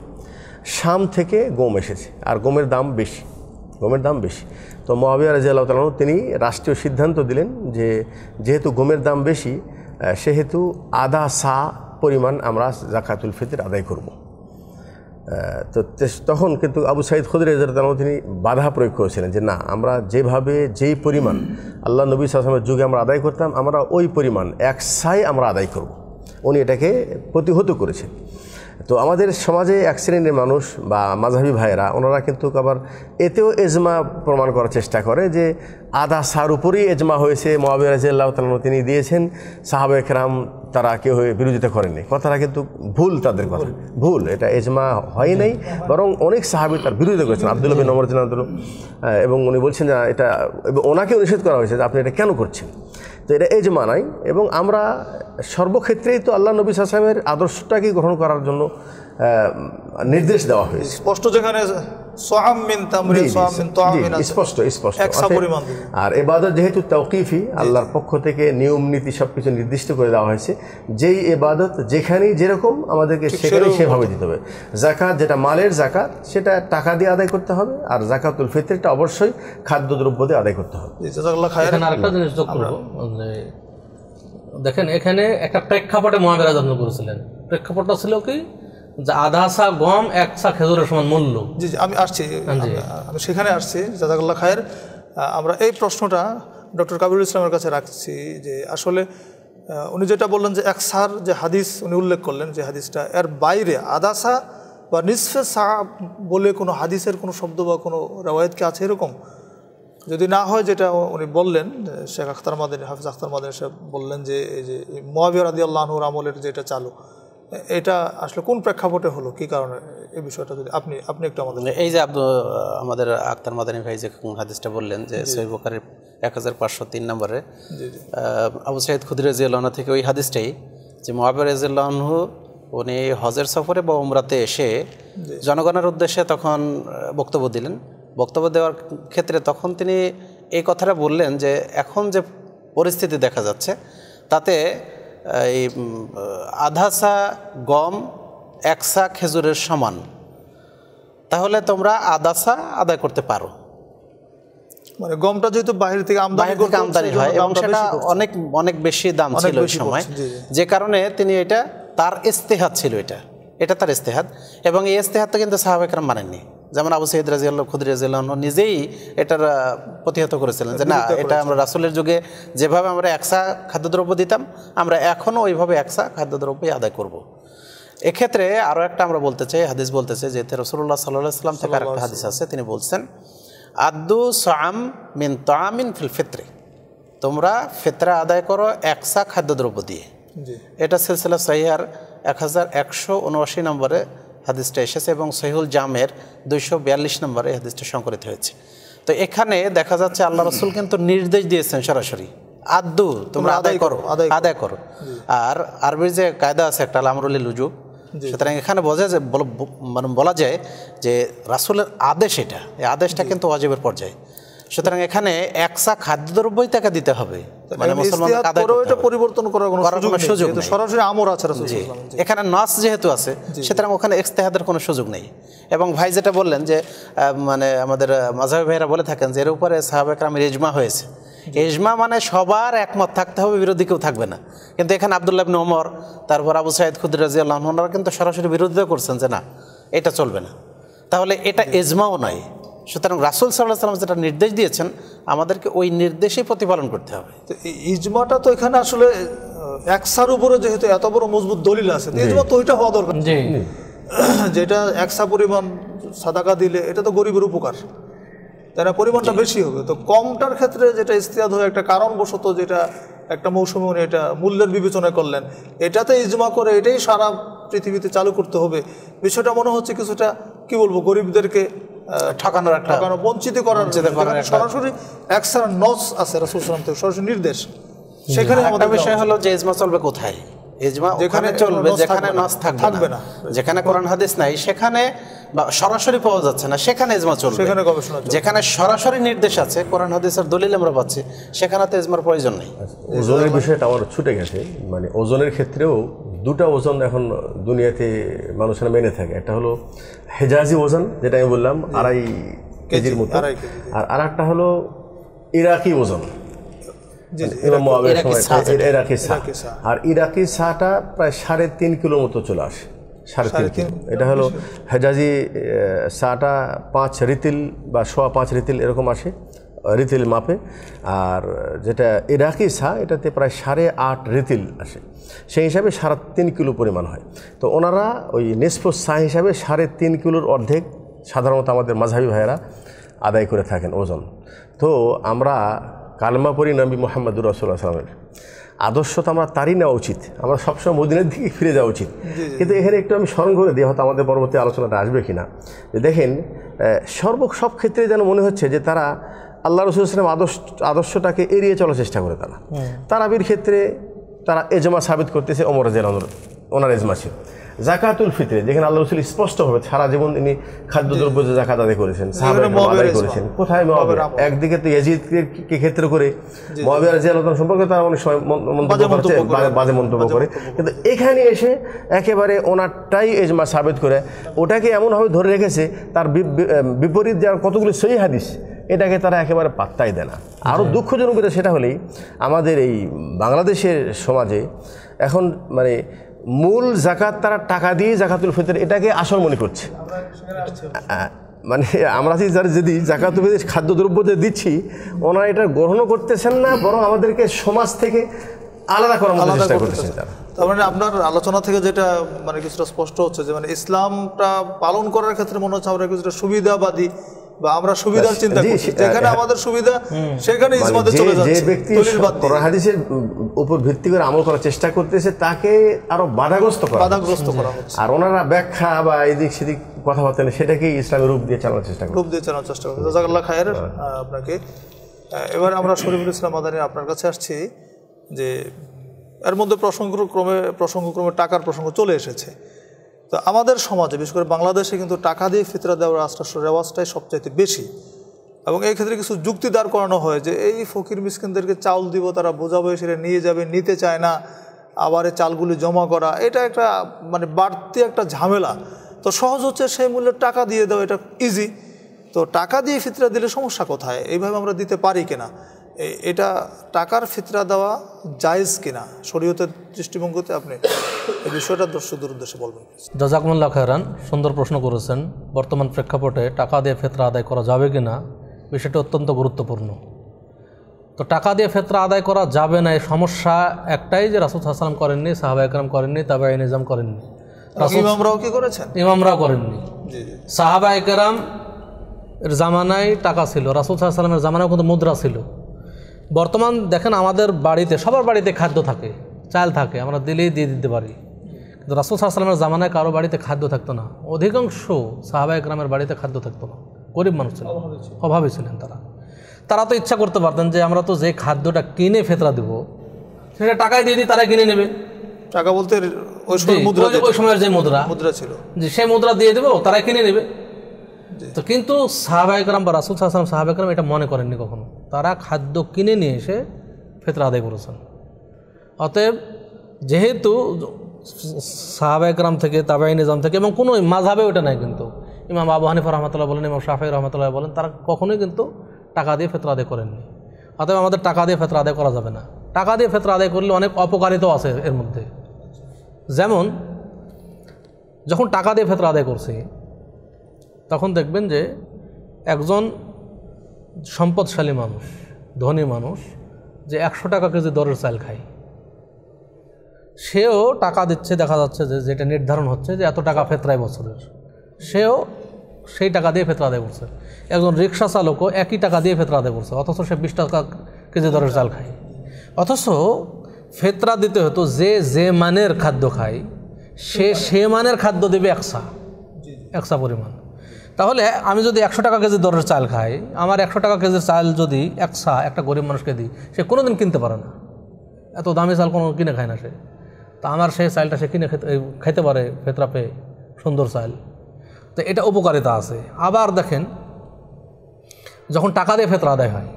শাম থেকে গম এসেছে আর গমের দাম বেশি। গমের দাম বেশি। তো মহাবিয়া রাজি আল্লাহ তালন তিনি রাষ্ট্রীয় সিদ্ধান্ত দিলেন যে যেহেতু গমের দাম বেশি সেহেতু আধা সা পরিমাণ আমরা জাকাতুল ফিতর আদায় করব। তো তখন কিন্তু আবু সাইদ খুদরে তিনি বাধা প্রয়োগ করেছিলেন যে না, আমরা যেভাবে যেই পরিমাণ আল্লাহ নবী সালামের যুগে আমরা আদায় করতাম, আমরা ওই পরিমাণ এক সাই আমরা আদায় করব। উনি এটাকে প্রতিহত করেছেন। তো আমাদের সমাজে এক শ্রেণির মানুষ বা মাঝাবি ভাইয়েরা, ওনারা কিন্তু আবার এতেও এজমা প্রমাণ করার চেষ্টা করে যে আধা সার উপরেই এজমা হয়েছে। মহাবীর রাজিয়াল্লাহ তালন তিনি দিয়েছেন সাহাবে একরাম তারা কেউ বিরোধিতা করেনি কথাটা কিন্তু ভুল তাদের কথা। ভুল, এটা এজমা হয় নাই, বরং অনেক সাহাবি তার বিরোধিতা করেছেন। আবদুল্লাহ বিন নমর জিনাদুল এবং উনি বলছেন যে এটা এবং ওনাকেও নিষেধ করা হয়েছে যে আপনি এটা কেন করছেন? তো এটা এজমা নাই এবং আমরা সর্বক্ষেত্রেই তো আল্লাহ নবী সাসামের আদর্শটাকে গ্রহণ করার জন্য নির্দেশ দেওয়া হয়েছে। স্পষ্ট যেখানে মিন মিন স্পষ্ট স্পষ্ট। আর এবাদত যেহেতু তৌকিফি আল্লাহর পক্ষ থেকে নিয়ম নীতি সব কিছু নির্দিষ্ট করে দেওয়া হয়েছে। যেই এবাদত যেখানেই যেরকম আমাদেরকে সেখানেই সেভাবে দিতে হবে। জাকাত যেটা মালের জাকাত সেটা টাকা দিয়ে আদায় করতে হবে। আর জাকাতুল ফিতরটা অবশ্যই খাদ্যদ্রব্য দিয়ে আদায় করতে হবে। আরেকটা জিনিস যোগ করব। দেখেন এখানে একটা প্রেক্ষাপটে মহাবীরা যত্ন করেছিলেন প্রেক্ষাপটটা ছিল কি? যে আধা সা গম এক সা খেজুরের সমান মূল্য। জি জি আমি আসছি। আমি- আমি সেখানে আসছি জাজাকাল্লাহ খায়ের। আমরা এই প্রশ্নটা ডক্টর কাবিরুল ইসলামের কাছে রাখছি যে আসলে উনি যেটা বললেন যে এক সার যে হাদিস উনি উল্লেখ করলেন যে হাদিসটা এর বাইরে আদাসা বা নিসফে সা বলে কোনো হাদিসের কোনো শব্দ বা কোনো রেওয়ায়ত কি আছে এরকম? যদি না হয় যেটা উনি বললেন শেখ আখতার মাদিনী হাফিজ আখতার মাদিনী সাহেব বললেন যে এই যে মোয়াবিয়া রাদি আল্লাহর আমলের যেটা চালু এটা আসলে কোন প্রেক্ষাপটে হলো? কি কারণে? এই বিষয়টা যদি আপনি আপনি একটু আমাদের মানে এই যে আমাদের আক্তার মাদানী ভাই যে হাদিসটা বললেন যে সৈব বকারের এক হাজার পাঁচশো তিন নম্বরে আবু সাইদ খুদির রাজিউল্লাহ থেকে ওই হাদিসটাই যে মহাবের রাজিউল্লাহু উনি হজের সফরে বা উমরাতে এসে জনগণের উদ্দেশ্যে তখন বক্তব্য দিলেন। বক্তব্য দেওয়ার ক্ষেত্রে তখন তিনি এই কথাটা বললেন যে এখন যে পরিস্থিতি দেখা যাচ্ছে তাতে এই উম, আধা সা গম একসা খেজুরের সমান। তাহলে তোমরা আদাসা আদায় করতে পারো। মানে গমটা যেহেতু বাইরে থেকে আমদানি বাইরে থেকে আমদানি হয় এবং সেটা অনেক অনেক বেশি দাম ছিল ওই সময়। যে কারণে তিনি এটা তার ইস্তেহাত ছিল এটা। এটা তার ইস্তেহাত। এবং এই ইস্তেহাদটা কিন্তু সাহাবেকরাম মানেননি। যেমন আবু সৈয়দ রাজিয়াল্লাহ খুদ্ রাজিয়াল্লাহ নিজেই এটার প্রতিহত করেছিলেন যে না এটা আমরা রাসুলের যুগে যেভাবে আমরা একসা খাদ্যদ্রব্য দিতাম আমরা এখনও ওইভাবে একসা খাদ্যদ্রব্যই আদায় করব। এক্ষেত্রে আরও একটা আমরা বলতে চাই হাদিস বলতে চাই যে রসুল্লাহ সাল্লাহ সাল্লাম থেকে আরেকটা হাদিস আছে তিনি বলছেন আদু সাম মিন তামিন ফিল ফিত্রে। তোমরা ফেতরা আদায় করো একসা খাদ্যদ্রব্য দিয়ে। এটা সিলসিলা সহিহার এক হাজার একশো উনআশি নম্বরে হাদিসটা এসেছে এবং সহিহুল জামের দুইশো বিয়াল্লিশ নম্বরে হাদিসটা সংকলিত হয়েছে। তো এখানে দেখা যাচ্ছে আল্লাহ রসুল কিন্তু নির্দেশ দিয়েছেন সরাসরি আদু তোমরা আদায় করো আদায় করো। আর আরবির যে কায়দা আছে একটা আমরুলি লুজু সুতরাং এখানে বোঝা যায় মানে বলা যায় যে রাসুলের আদেশ এটা এই আদেশটা কিন্তু অজীবের পর্যায়ে। সুতরাং এখানে একসা খাদ্যদ্রব্যই তাকে দিতে হবে। মানে মুসলমান। পরিবর্তন করার কোনো সুযোগ। সরাসরি আমর আছে। এখানে নাস যেহেতু আছে সুতরাং ওখানে এক্সতেহাদের কোনো সুযোগ নেই। এবং ভাই যেটা বললেন যে মানে আমাদের মাঝাবি ভাইরা বলে থাকেন যে এর উপরে সাহাবেকরামের ইজমা হয়েছে। এজমা মানে সবার একমত থাকতে হবে বিরোধী কেউ থাকবে না। কিন্তু এখানে আবদুল্লাহ ইবনে ওমর তারপর আবু সাইদ খুদ্ রাজি কিন্তু সরাসরি বিরোধিতা করছেন যে না এটা চলবে না। তাহলে এটা এজমাও নয়। সুতরাং রাসুল সাল্লাহ সাল্লাম যেটা নির্দেশ দিয়েছেন আমাদেরকে ওই নির্দেশেই প্রতিপালন করতে হবে। তো এই ইজমাটা তো এখানে আসলে একসার উপরে যেহেতু এত বড় মজবুত দলিল আছে ইজমা তো ওইটা হওয়া দরকার। জি। যেটা একসা পরিমাণ সাদাকা দিলে এটা তো গরিবের উপকার। তাই না পরিমাণটা বেশি হবে। তো কমটার ক্ষেত্রে যেটা ইস্তিয়াদ হয়ে একটা কারণবশত যেটা একটা মৌসুমে উনি এটা মূল্যের বিবেচনা করলেন এটাতে ইজমা করে এটাই সারা পৃথিবীতে চালু করতে হবে। বিষয়টা মনে হচ্ছে কিছুটা কি বলব গরিবদেরকে ঠকানোর একটা ঠকানো বঞ্চিত করার সরাসরি একসার নস আছে রাসুল সালাম থেকে সরাসরি নির্দেশ। সেখানে একটা আমাদের বিষয় হলো যে ইজমা চলবে কোথায়? এজমা যেখানে চলবে যেখানে নস থাকবে না। যেখানে কোরআন হাদিস নাই সেখানে বা সরাসরি পাওয়া যাচ্ছে না সেখানে এজমা চলবে। সেখানে গবেষণা চলবে। যেখানে সরাসরি নির্দেশ আছে কোরআন হাদিসের দলিল আমরা পাচ্ছি সেখানে তো এজমার প্রয়োজন নেই। ওজনের বিষয়টা আমার ছুটে গেছে মানে ওজনের ক্ষেত্রেও দুটা ওজন এখন দুনিয়াতে মানুষেরা মেনে থাকে। একটা হলো হেজাজি ওজন যেটা আমি বললাম আড়াই কেজির মতো। আর আর একটা হলো ইরাকি ওজন। আর ইরাকি সাটা প্রায় সাড়ে তিন কিলো মতো চলে আসে। সাড়ে তিন কিলো। এটা হলো হেজাজি সাটা পাঁচ রিতিল বা সোয়া পাঁচ রিতিল এরকম আসে রিতিল মাপে। আর যেটা ইরাকি সা এটাতে প্রায় সাড়ে আট রিতিল আসে। সেই হিসাবে সাড়ে তিন কিলো পরিমাণ হয়। তো ওনারা ওই নেসফো সা হিসাবে সাড়ে তিন কিলোর অর্ধেক সাধারণত আমাদের মাঝাবি ভাইয়েরা আদায় করে থাকেন ওজন। তো আমরা কালমা পড়ি নবী মোহাম্মদুর রসুল্লাহ সালামের আদর্শ তো আমরা তারই নেওয়া উচিত। আমরা সবসময় মদিনের দিকে ফিরে যাওয়া উচিত। কিন্তু এখানে একটু আমি স্মরণ করে দিই হয়তো আমাদের পরবর্তী আলোচনাটা আসবে কি না যে দেখেন সর্ব সব ক্ষেত্রে যেন মনে হচ্ছে যে তারা আল্লাহ রসুল ইসলাম আদর্শ আদর্শটাকে এড়িয়ে চলার চেষ্টা করে তারা। তারাবির ক্ষেত্রে তারা এজমা সাবিত করতেছে অমর জেলা ওনার এজমা ছিল। জাকাতুল ফিতরে যেখানে আল্লাহ রসুল স্পষ্টভাবে সারা জীবন তিনি খাদ্যদ্রব্য যে জাকাত আদায় করেছেন আদায় করেছেন। কোথায় একদিকে তো ইয়াজিদকে কে ক্ষেত্র করে রাদিয়াল্লাহু আনহু সম্পর্কে তারা অনেক সময় মন্তব্য বাজে করছে বাজে- মন্তব্য করে। কিন্তু এখানে এসে একেবারে ওনারটাই এজমা সাবিত করে ওটাকে এমনভাবে ধরে রেখেছে তার বিপরীত যার কতগুলো সহি হাদিস এটাকে তারা একেবারে পাত্তাই দেয় না। আরও দুঃখজনক সেটা হলেই আমাদের এই বাংলাদেশের সমাজে এখন মানে মূল জাকাত তারা টাকা দিয়ে জাকাতুল ফিতর এটাকে আসল মনে করছে মানে আমরা যারা যদি জাকাতুল ফিতর খাদ্যদ্রব্য যে দিচ্ছি ওনারা এটা গ্রহণও করতেছেন না বরং আমাদেরকে সমাজ থেকে আলাদা করার চেষ্টা করতেছে। করতেছেন তারা তার মানে আপনার আলোচনা থেকে যেটা মানে কিছুটা স্পষ্ট হচ্ছে যে মানে ইসলামটা পালন করার ক্ষেত্রে মনে হচ্ছে আমরা কিছুটা সুবিধাবাদী বা আমরা সুবিধার চিন্তা করছি। যেখানে আমাদের সুবিধা সেখানে মানে ইসমাতে চলে যে ব্যক্তি। কোরআন হাদিসের উপর ভিত্তি করে আমল করার চেষ্টা করতেছে তাকে আরও বাধাগ্রস্ত করা বাধাগ্রস্ত করা হচ্ছে। আর ওনারা ব্যাখ্যা বা এদিক সেদিক কথাবার্তা সেটাকেই ইসলামের রূপ দিয়ে চালানোর চেষ্টা করে রূপ দিয়ে চালানোর চেষ্টা করছে। জাজাকাল্লাহ খায়ের আপনাকে। আহ, এবার আমরা শরীফুল ইসলাম মাদানী আপনার কাছে আসছি যে এর মধ্যে প্রসঙ্গক্রমে প্রসঙ্গক্রমে টাকার প্রসঙ্গ চলে এসেছে। তো আমাদের সমাজে, বিশেষ করে বাংলাদেশে কিন্তু টাকা দিয়ে ফিতরা দেওয়ার আস্তে রেওয়াজটাই সবচাইতে বেশি। এবং এই ক্ষেত্রে কিছু যুক্তি দাঁড় করানো হয় যে এই ফকির মিসকিনদেরকে চাউল দিব, তারা বোঝাবো, সেটা নিয়ে যাবে, নিতে চায় না, আবার এই চালগুলি জমা করা, এটা একটা মানে বাড়তি একটা ঝামেলা। তো সহজ হচ্ছে সেই মূল্যের টাকা দিয়ে দেওয়া, এটা ইজি তো টাকা দিয়ে ফিতরা দিলে সমস্যা কোথায়? এইভাবে আমরা দিতে পারি কিনা? এটা টাকার ফিতরা দেওয়া জায়েজ কিনা? শরীয়তের দৃষ্টিভঙ্গিতে আপনি এই বিষয়টা দর্শকদের উদ্দেশ্যে বলবেন। জাজাকমুল্লাহ খায়রান সুন্দর প্রশ্ন করেছেন বর্তমান প্রেক্ষাপটে টাকা দিয়ে ফেতরা আদায় করা যাবে কি না বিষয়টা অত্যন্ত গুরুত্বপূর্ণ। তো টাকা দিয়ে ফেতরা আদায় করা যাবে না এই সমস্যা একটাই যে রাসুল হাসলাম করেননি সাহাবা একরাম করেননি তাবে নিজাম করেননি। রাসূল ইমামরাও কি করেছেন? ইমামরাও করেননি। সাহাবা একরাম এর জামানায় টাকা ছিল রাসুল সাল্লামের জামানায় কিন্তু মুদ্রা ছিল। বর্তমান দেখেন আমাদের বাড়িতে সবার বাড়িতে খাদ্য থাকে চাল থাকে আমরা দিলেই দিয়ে দিতে পারি। কিন্তু রাসুল সাল্লামের জামানায় কারও বাড়িতে খাদ্য থাকতো না। অধিকাংশ সাহাবা একরামের বাড়িতে খাদ্য থাকতো না। গরিব মানুষ ছিল অভাবে ছিলেন তারা। তারা তো ইচ্ছা করতে পারতেন যে আমরা তো যে খাদ্যটা কিনে ফেতরা দেব সেটা টাকায় দিয়ে দিই তারা কিনে নেবে। টাকা বলতে ওই সময় মুদ্রা ওই- ওই সময়ের যে মুদ্রা। মুদ্রা ছিল। যে সে মুদ্রা দিয়ে দেবো তারা কিনে নেবে। তো কিন্তু সাহাবাইকরাম বা রাসুল সাহাম সাহাবাইকরাম এটা মনে করেননি কখনো। তারা খাদ্য কিনে নিয়ে এসে ফেতরা আদায় করেছেন। অতএব যেহেতু সাহাবাইকরাম থেকে তাবাই নিজাম থেকে এবং কোনো মাঝাবে ওটা নাই কিন্তু। ইমাম আবু হানিফা রহমতুল্লাহ বলেন, ইমাম শাফি রহমতুল্লাহ বলেন, তারা কখনোই কিন্তু টাকা দিয়ে ফেতরা আদায় করেননি। অতএব আমাদের টাকা দিয়ে ফেতরা আদায় করা যাবে না। টাকা দিয়ে ফেতরা আদায় করলে অনেক অপকারিতাও আছে এর মধ্যে। যেমন, যখন টাকা দিয়ে ফেতরা আদায় করছি তখন দেখবেন যে একজন সম্পদশালী মানুষ, ধনী মানুষ, যে একশো টাকা কেজি দরের চাল খায়। সেও টাকা দিচ্ছে, দেখা যাচ্ছে যে যেটা নির্ধারণ হচ্ছে যে এত টাকা ফেতরায় বছরের। সেও সেই টাকা দিয়ে ফেতরা আদায় করছে একজন রিক্সা চালকও একই টাকা দিয়ে ফেতরা আদায় করছে অথচ সে বিশ টাকা কেজি দরের চাল খায়। অথচ ফেতরা দিতে হতো যে যে মানের খাদ্য খায়, সে সে মানের খাদ্য দেবে একসা একসা পরিমাণ। তাহলে আমি যদি একশো টাকা কেজি দরের চাল খাই, আমার একশো টাকা কেজির চাল যদি একসা একটা গরিব মানুষকে দিই, সে কোনোদিন কিনতে পারে না। এত দামি চাল কোনো কিনে খায় না সে। তা আমার সেই চালটা সে কিনে খেতে খেতে পারে ফেতরা পেয়ে, সুন্দর চাল। তো এটা উপকারিতা আছে। আবার দেখেন, যখন টাকা দিয়ে ফেতরা আদায় হয়,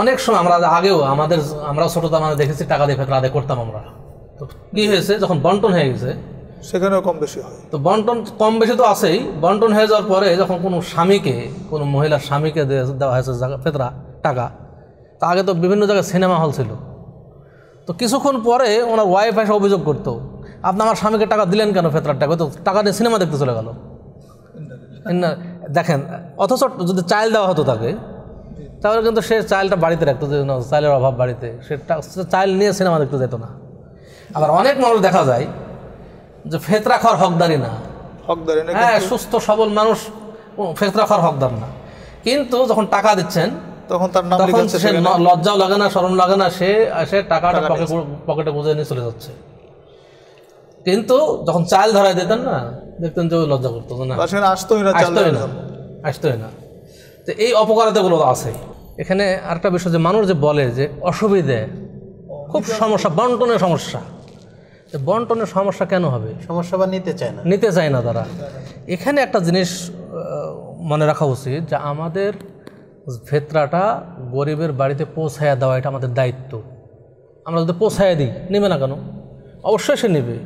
অনেক সময় আমরা আগেও আমাদের আমরা ছোটোতে মানে দেখেছি, টাকা দিয়ে ফেতরা আদায় করতাম আমরা। তো কী হয়েছে? যখন বন্টন হয়ে গেছে সেখানেও কম বেশি হয়। তো বন্টন কম বেশি তো আছেই। বন্টন হয়ে যাওয়ার পরে যখন কোনো স্বামীকে, কোনো মহিলার স্বামীকে দেওয়া হয়েছে ফেতরা, টাকা, তা আগে তো বিভিন্ন জায়গায় সিনেমা হল ছিল। তো কিছুক্ষণ পরে ওনার ওয়াইফ এসে অভিযোগ করতো, আপনি আমার স্বামীকে টাকা দিলেন কেন ফেতরার টাকা তো টাকা নিয়ে সিনেমা দেখতে চলে গেল। দেখেন, অথচ যদি চাইল দেওয়া হতো তাকে, তাহলে কিন্তু সে চাইলটা বাড়িতে রাখতো, যে চাইলের অভাব বাড়িতে, সে চাইল নিয়ে সিনেমা দেখতে যেত না। আবার অনেক মানুষ দেখা যায় যে ফেতরা খাওয়ার হকদারি না। হকদারি না হ্যাঁ সুস্থ সবল মানুষ ফেতরা খাওয়ার হকদার না। কিন্তু যখন টাকা দিচ্ছেন তখন তার নাম তখন সে লজ্জাও লাগে না শরম লাগে না সে সে টাকাটা পকেটে বুঝে নিয়ে চলে যাচ্ছে। কিন্তু যখন চাল ধরায় দিতেন না দেখতেন যে লজ্জা করতো না আসতোই না আসতোই না। আসতোই না। তো এই অপকারিতাগুলো আছে এখানে আরেকটা বিষয় যে মানুষ যে বলে যে অসুবিধে খুব সমস্যা বন্টনের সমস্যা। বন্টনের সমস্যা কেন হবে? সমস্যা বা নিতে চায় না। নিতে চায় না তারা। এখানে একটা জিনিস মনে রাখা উচিত যে আমাদের ফেতরাটা গরিবের বাড়িতে পৌঁছায়া দেওয়া এটা আমাদের দায়িত্ব। আমরা যদি পৌঁছায়া দিই নেবে না কেন? অবশ্যই সে নেবে।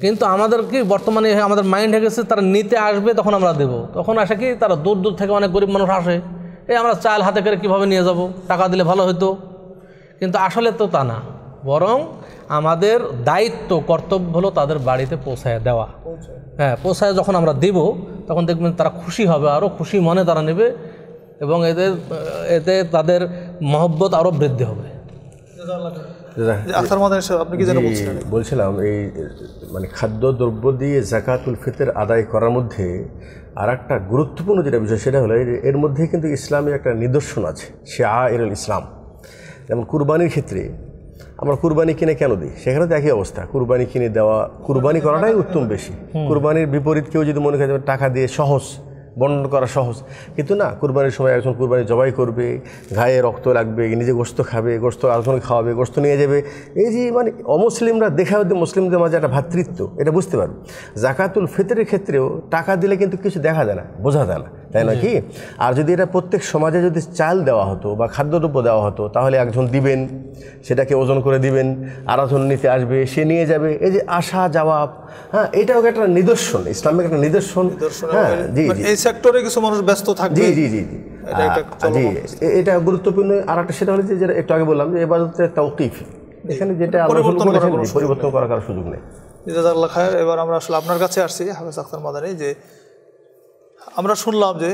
কিন্তু আমাদের কি বর্তমানে আমাদের মাইন্ড হয়ে গেছে তারা নিতে আসবে তখন আমরা দেব। তখন আসে কি তারা দূর দূর থেকে অনেক গরিব মানুষ আসে। এই আমরা চাল হাতে করে কীভাবে নিয়ে যাব? টাকা দিলে ভালো হতো কিন্তু আসলে তো তা না। বরং আমাদের দায়িত্ব কর্তব্য হলো তাদের বাড়িতে পৌঁছায় দেওয়া। হ্যাঁ পৌঁছায় যখন আমরা দেব তখন দেখবেন তারা খুশি হবে আরও খুশি মনে তারা নেবে এবং এদের এতে তাদের মহব্বত আরও বৃদ্ধি হবে। বলছিলাম এই মানে খাদ্য দ্রব্য দিয়ে জাকাতুল ফিতর আদায় করার মধ্যে আর একটা গুরুত্বপূর্ণ যেটা বিষয় সেটা হলো এই যে এর মধ্যে কিন্তু ইসলামের একটা নিদর্শন আছে সে আ এর ইসলাম। যেমন কুরবানির ক্ষেত্রে আমরা কুরবানি কিনে কেন দিই? সেখানে তো একই অবস্থা। কুরবানি কিনে দেওয়া কুরবানি করাটাই উত্তম বেশি। কুরবানির বিপরীত কেউ যদি মনে করে টাকা দিয়ে সহজ বর্ণন করা সহজ কিন্তু না কুরবানির সময় একজন কুরবানি জবাই করবে গায়ে রক্ত লাগবে নিজে গোস্ত খাবে গোস্ত আরেকজনকে খাওয়াবে গোস্ত নিয়ে যাবে। এই যে মানে অমুসলিমরা দেখা হতে মুসলিমদের মাঝে একটা ভ্রাতৃত্ব এটা বুঝতে পারবে। জাকাতুল ফিতরের ক্ষেত্রেও টাকা দিলে কিন্তু কিছু দেখা যায় না বোঝা যায় না। তাই না কি? আর যদি এটা প্রত্যেক সমাজে যদি চাল দেওয়া হতো বা খাদ্যদ্রব্য দেওয়া হতো তাহলে একজন দিবেন সেটাকে ওজন করে দিবেন আরাধন নিতে আসবে সে নিয়ে যাবে। এই যে আসা যাওয়া হ্যাঁ এটাও একটা নিদর্শন ইসলামিক একটা নিদর্শন। হ্যাঁ জি মানে জি। এই সেক্টরে কিছু মানুষ ব্যস্ত থাকবে। জি জি জি জি। জি এটা গুরুত্বপূর্ণ। আর একটা সেটা হলো যে যেটা একটু আগে বললাম যে এবাদতের তৌকিফ। এখানে যেটা পরিবর্তন করার সুযোগ নেই। এবার আমরা আসলে আপনার কাছে আসছি হাফেজ আখতার মাদানি যে আমরা শুনলাম যে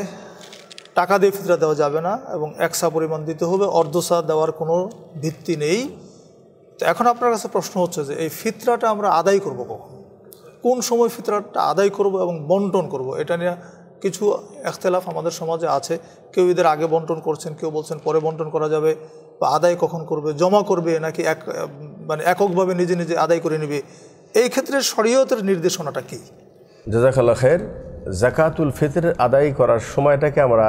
টাকা দিয়ে ফিতরা দেওয়া যাবে না এবং একসা পরিমাণ দিতে হবে, অর্ধসা দেওয়ার কোনো ভিত্তি নেই। তো এখন আপনার কাছে প্রশ্ন হচ্ছে যে এই ফিতরাটা আমরা আদায় করব কখন? কোন সময় ফিতরাটা আদায় করব এবং বন্টন করব? এটা নিয়ে কিছু এখতেলাফ আমাদের সমাজে আছে। কেউ ঈদের আগে বন্টন করছেন, কেউ বলছেন পরে বন্টন করা যাবে বা আদায় কখন করবে, জমা করবে নাকি এক মানে এককভাবে নিজে নিজে আদায় করে নেবে? এই ক্ষেত্রে শরীয়তের নির্দেশনাটা কী? জাজাকাল্লাহ খের জাকাতুল ফিতর আদায় করার সময়টাকে আমরা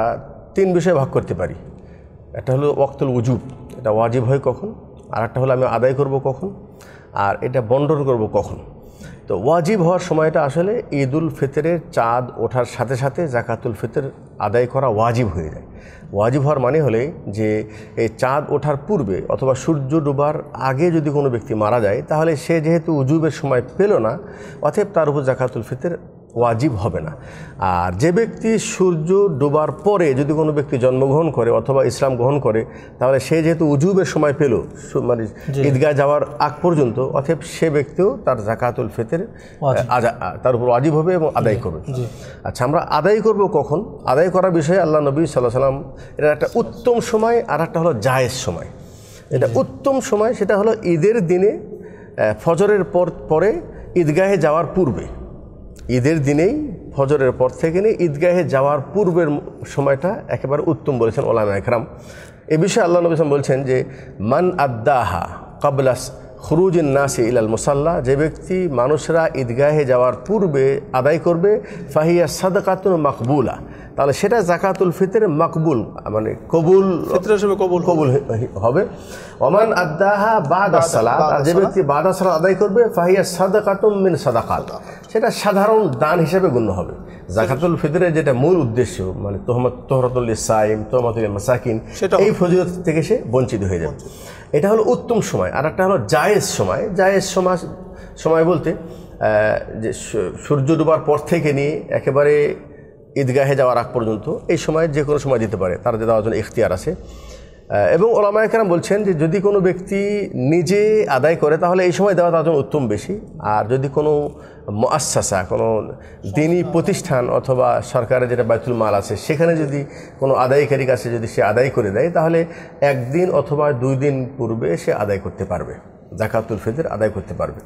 তিন বিষয়ে ভাগ করতে পারি। একটা হলো ওয়াক্তুল উজুব এটা ওয়াজিব হয় কখন আর একটা হলো আমি আদায় করব কখন, আর এটা বন্টন করব কখন। তো ওয়াজিব হওয়ার সময়টা আসলে ঈদুল ফিতরের চাঁদ ওঠার সাথে সাথে জাকাতুল ফিতর আদায় করা ওয়াজিব হয়ে যায়। ওয়াজিব হওয়ার মানে হলে যে এই চাঁদ ওঠার পূর্বে অথবা সূর্য ডোবার আগে যদি কোনো ব্যক্তি মারা যায়, তাহলে সে যেহেতু উজুবের সময় পেল না, অতএব তার উপর জাকাতুল ফিতর ওয়াজিব হবে না। আর যে ব্যক্তি সূর্য ডোবার পরে যদি কোনো ব্যক্তি জন্মগ্রহণ করে অথবা ইসলাম গ্রহণ করে তাহলে সে যেহেতু উজুবের সময় পেল মানে ঈদগাহ যাওয়ার আগ পর্যন্ত অতএব সে ব্যক্তিও তার জাকাতুল ফিতর তার উপর ওয়াজিব হবে এবং আদায় করবে। আচ্ছা আমরা আদায় করব কখন? আদায় করার বিষয়ে আল্লাহ নবী সাল্লাহ সাল্লাম এটা একটা উত্তম সময় আর একটা হলো জায়েজ সময়। এটা উত্তম সময় সেটা হলো ঈদের দিনে ফজরের পর পরে ঈদগাহে যাওয়ার পূর্বে। ঈদের দিনেই, ফজরের পর থেকে নিয়ে ঈদগাহে যাওয়ার পূর্বের সময়টা একেবারে উত্তম বলেছেন ওলামা একরাম। এ বিষয়ে আল্লাহ নবী বলছেন যে, মান আদাহা কাবলাস খুরুজিন নাসি ইলাল মুসাল্লা যে ব্যক্তি মানুষরা ঈদগাহে যাওয়ার পূর্বে আদায় করবে, ফাহিয়া সাদাকাতুন মাকবুলা। তাহলে সেটা জাকাতুল ফিতর মাকবুল মানে কবুল ফিতরা হিসেবে কবুল কবুল হবে। ওমান আদাহা বাদা সালাত আর যে ব্যক্তি বাদা সালাত আদায় করবে ফাহিয়া সাদাকাতুম মিন সাদাকাত। সেটা সাধারণ দান হিসেবে গণ্য হবে। জাকাতুল ফিতরের যেটা মূল উদ্দেশ্য মানে তোহমত তোহরতুল সাইম তোহমতুল মাসাকিন সেটা এই ফজিলত থেকে সে বঞ্চিত হয়ে যাবে। এটা হলো উত্তম সময়। আর একটা হলো জায়েজ সময়। জায়েজ সময় সময় বলতে যে সূর্য ডুবার পর থেকে নিয়ে একেবারে ঈদগাহে যাওয়ার আগ পর্যন্ত এই সময় যে কোনো সময় দিতে পারে। তার দেওয়ার জন্য ইখতিয়ার আছে। এবং ওলামায়কেরাম বলছেন যে যদি কোনো ব্যক্তি নিজে আদায় করে তাহলে এই সময় দেওয়া তার জন্য উত্তম বেশি। আর যদি কোনো মুআসসাসা কোনো দিনী প্রতিষ্ঠান অথবা সরকারের যেটা বাইতুল মাল আছে সেখানে যদি কোনো আদায়কারী কাছে যদি সে আদায় করে দেয় তাহলে একদিন অথবা দুই দিন পূর্বে সে আদায় করতে পারবে। জাকাতুল ফিতর আদায় করতে পারবে।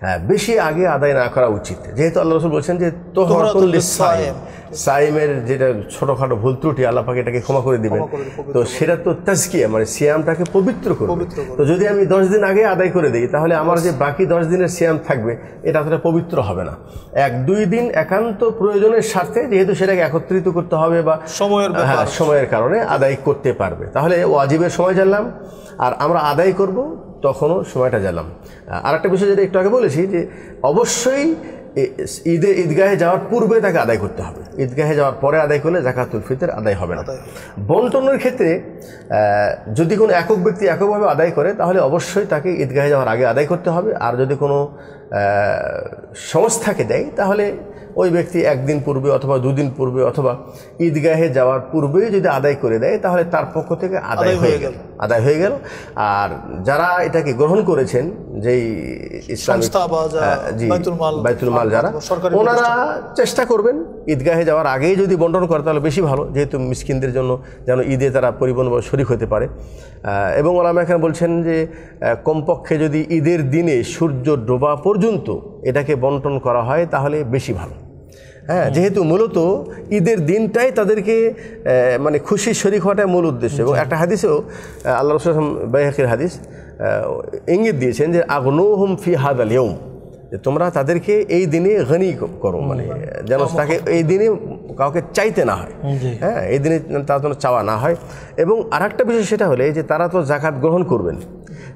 হ্যাঁ বেশি আগে আদায় না করা উচিত। যেহেতু আল্লাহ রসুল বলছেন যে তোহরাতুল সাইম সাইমের যেটা ছোটোখাটো ভুল ত্রুটি আল্লাহ পাকে এটাকে ক্ষমা করে দিবেন। তো সেটা তো তাজকিয়া মানে সিয়ামটাকে পবিত্র করবে। তো যদি আমি দশ দিন আগে আদায় করে দিই তাহলে আমার যে বাকি দশ দিনের সিয়াম থাকবে এটা অতটা পবিত্র হবে না। এক দুই দিন একান্ত প্রয়োজনের স্বার্থে যেহেতু সেটাকে একত্রিত করতে হবে বা সময়ের হ্যাঁ সময়ের কারণে আদায় করতে পারবে। তাহলে ওয়াজিবের সময় জানলাম আর আমরা আদায় করব তখনও সময়টা জানলাম। আর একটা বিষয় যেটা একটু আগে বলেছি যে অবশ্যই ঈদে ঈদগাহে যাওয়ার পূর্বে তাকে আদায় করতে হবে। ঈদগাহে যাওয়ার পরে আদায় করলে জাকাতুল ফিতর আদায় হবে না। বন্টনের ক্ষেত্রে যদি কোনো একক ব্যক্তি এককভাবে আদায় করে তাহলে অবশ্যই তাকে ঈদগাহে যাওয়ার আগে আদায় করতে হবে। আর যদি কোনো সংস্থাকে দেয় তাহলে ওই ব্যক্তি একদিন পূর্বে অথবা দুদিন পূর্বে অথবা ঈদগাহে যাওয়ার পূর্বেই যদি আদায় করে দেয় তাহলে তার পক্ষ থেকে আদায় হয়ে গেল। আদায় হয়ে গেল। আর যারা এটাকে গ্রহণ করেছেন যেই ইসলামিক হ্যাঁ, জি, বাইতুল মাল যারা ওনারা চেষ্টা করবেন ঈদগাহে যাওয়ার আগেই যদি বন্টন করে তাহলে বেশি ভালো যেহেতু মিসকিনদের জন্য যেন ঈদে তারা পরিবহন বা শরিক হতে পারে। এবং ওলামা এখানে বলছেন যে কমপক্ষে যদি ঈদের দিনে সূর্য ডোবা পর্যন্ত এটাকে বন্টন করা হয় তাহলে বেশি ভালো। হ্যাঁ যেহেতু মূলত ঈদের দিনটাই তাদেরকে মানে খুশি শরিক হওয়াটাই মূল উদ্দেশ্য। এবং একটা হাদিসেও আল্লাহ রসুল বাইহাকির হাদিস ইঙ্গিত দিয়েছেন যে আগনো হুম ফি হাদ আল ইয়ৌম যে তোমরা তাদেরকে এই দিনে গনি করো মানে যেন তাকে এই দিনে কাউকে চাইতে না হয়। হ্যাঁ এই দিনে তার জন্য চাওয়া না হয়। এবং আরেকটা বিষয় সেটা হলে যে তারা তো জাকাত গ্রহণ করবেন।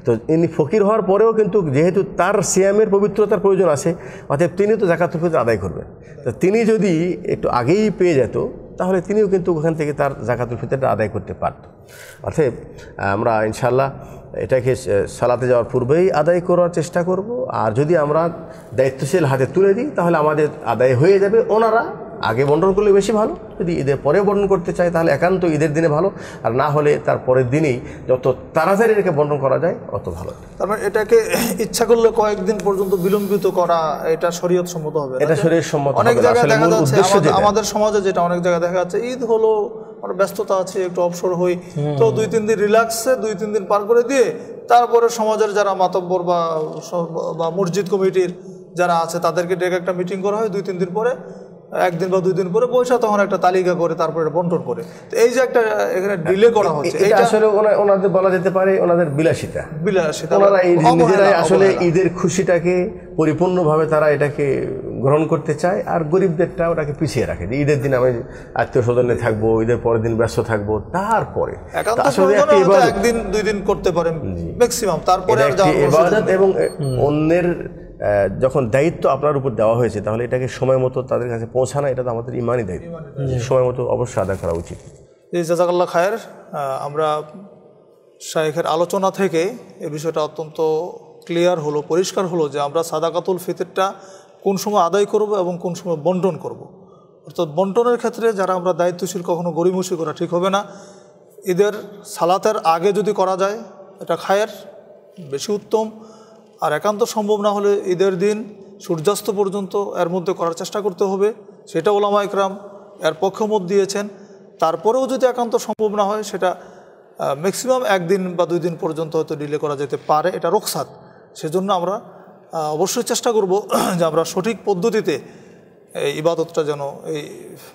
তো ইনি ফকির হওয়ার পরেও কিন্তু যেহেতু তার সিয়ামের পবিত্রতার প্রয়োজন আছে অতএব তিনি তো জাকাত ফিতর আদায় করবেন। তো তিনি যদি একটু আগেই পেয়ে যেত তাহলে তিনিও কিন্তু ওখান থেকে তার জাকাতুল ফিতরটা আদায় করতে পারত। অতএব আমরা ইনশাল্লাহ এটাকে সালাতে যাওয়ার পূর্বেই আদায় করার চেষ্টা করব। আর যদি আমরা দায়িত্বশীল হাতে তুলে দিই তাহলে আমাদের আদায় হয়ে যাবে ওনারা। আগে বন্টন করলে বেশি ভালো। যদি ঈদের পরে বন্টন করতে চায় তাহলে একান্ত ঈদের দিনে ভালো। আর না হলে তার পরের দিনেই যত তাড়াতাড়ি এটাকে বন্টন করা যায় অত ভালো। তার মানে এটাকে ইচ্ছা করলে কয়েকদিন পর্যন্ত বিলম্বিত করা এটা শরীয়ত সম্মত হবে? এটা শরীয়তসম্মত অনেক জায়গায় দেখা যাচ্ছে আমাদের সমাজে যেটা অনেক জায়গায় দেখা যাচ্ছে ঈদ হলো আমার ব্যস্ততা আছে একটু অবসর হই। তো দুই তিন দিন রিল্যাক্সে দুই তিন দিন পার করে দিয়ে তারপরে সমাজের যারা মাতব্বর বা বা মসজিদ কমিটির যারা আছে তাদেরকে ডেকে একটা মিটিং করা হয় দুই তিন দিন পরে। একদিন বা দুই দিন পরে পয়সা তখন একটা তালিকা করে তারপরে এটা বন্টন করে। তো এই যে একটা এখানে ডিলে করা হচ্ছে এটা এইটা আসলে ওনাদের বলা যেতে পারে ওনাদের বিলাসিতা। বিলাসিতা ওনারা নিজেরাই আসলে ঈদের খুশিটাকে পরিপূর্ণভাবে তারা এটাকে গ্রহণ করতে চায় আর গরিবদেরটা ওটাকে পিছিয়ে রাখে যে ঈদের দিন আমি আত্মীয় স্বজনে থাকব ঈদের পরের দিন ব্যস্ত থাকব তারপরে। একদিন দুই দিন করতে পারেন ম্যাক্সিমাম তারপরে। এবং অন্যের যখন দায়িত্ব আপনার উপর দেওয়া হয়েছে তাহলে এটাকে সময় মতো তাদের কাছে পৌঁছানো এটা তো আমাদের ইমানই দায়িত্ব। সময় মতো অবশ্যই আদায় করা উচিত। জি জাজাকাল্লাহ খায়ের আমরা শাহেখের আলোচনা থেকে এ বিষয়টা অত্যন্ত ক্লিয়ার হলো পরিষ্কার হলো যে আমরা সাদাকাতুল ফিতরটা কোন সময় আদায় করব এবং কোন সময় বন্টন করব। অর্থাৎ বন্টনের ক্ষেত্রে যারা আমরা দায়িত্বশীল কখনো গরিমসি করা ঠিক হবে না। ঈদের সালাতের আগে যদি করা যায় এটা খায়ের বেশি উত্তম। আর একান্ত সম্ভব না হলে ঈদের দিন সূর্যাস্ত পর্যন্ত এর মধ্যে করার চেষ্টা করতে হবে, সেটা ওলামা ইকরাম এর পক্ষমত দিয়েছেন। তারপরেও যদি একান্ত সম্ভব না হয়, সেটা ম্যাক্সিমাম একদিন বা দুই দিন পর্যন্ত হয়তো ডিলে করা যেতে পারে, এটা রোকসাত। সেজন্য আমরা অবশ্যই চেষ্টা করব যে আমরা সঠিক পদ্ধতিতে এই ইবাদতটা যেন, এই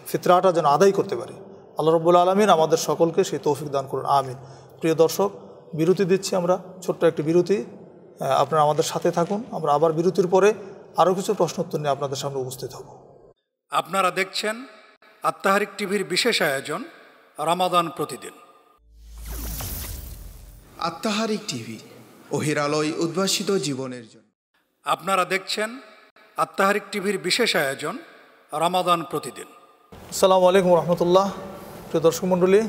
ফিতরাটা যেন আদায় করতে পারি। আল্লাহ রব্বুল আলমিন আমাদের সকলকে সেই তৌফিক দান করুন, আমিন। প্রিয় দর্শক, বিরতি দিচ্ছি আমরা, ছোট্ট একটি বিরতি। আপনারা আমাদের সাথে থাকুন। আমরা আবার বিরতির পরে আরও কিছু প্রশ্ন উত্তর নিয়ে আপনাদের সামনে উপস্থিত হব। আপনারা দেখছেন আত্মাহারিক টিভির বিশেষ আয়োজন রামাদান প্রতিদিন। আত্মাহারিক টিভি অহিরালয় উদ্ভাসিত জীবনের জন্য। আপনারা দেখছেন আত্মাহারিক টিভির বিশেষ আয়োজন রামাদান প্রতিদিন। আসসালামু আলাইকুম রহমতুল্লাহ। প্রিয় দর্শক মণ্ডলী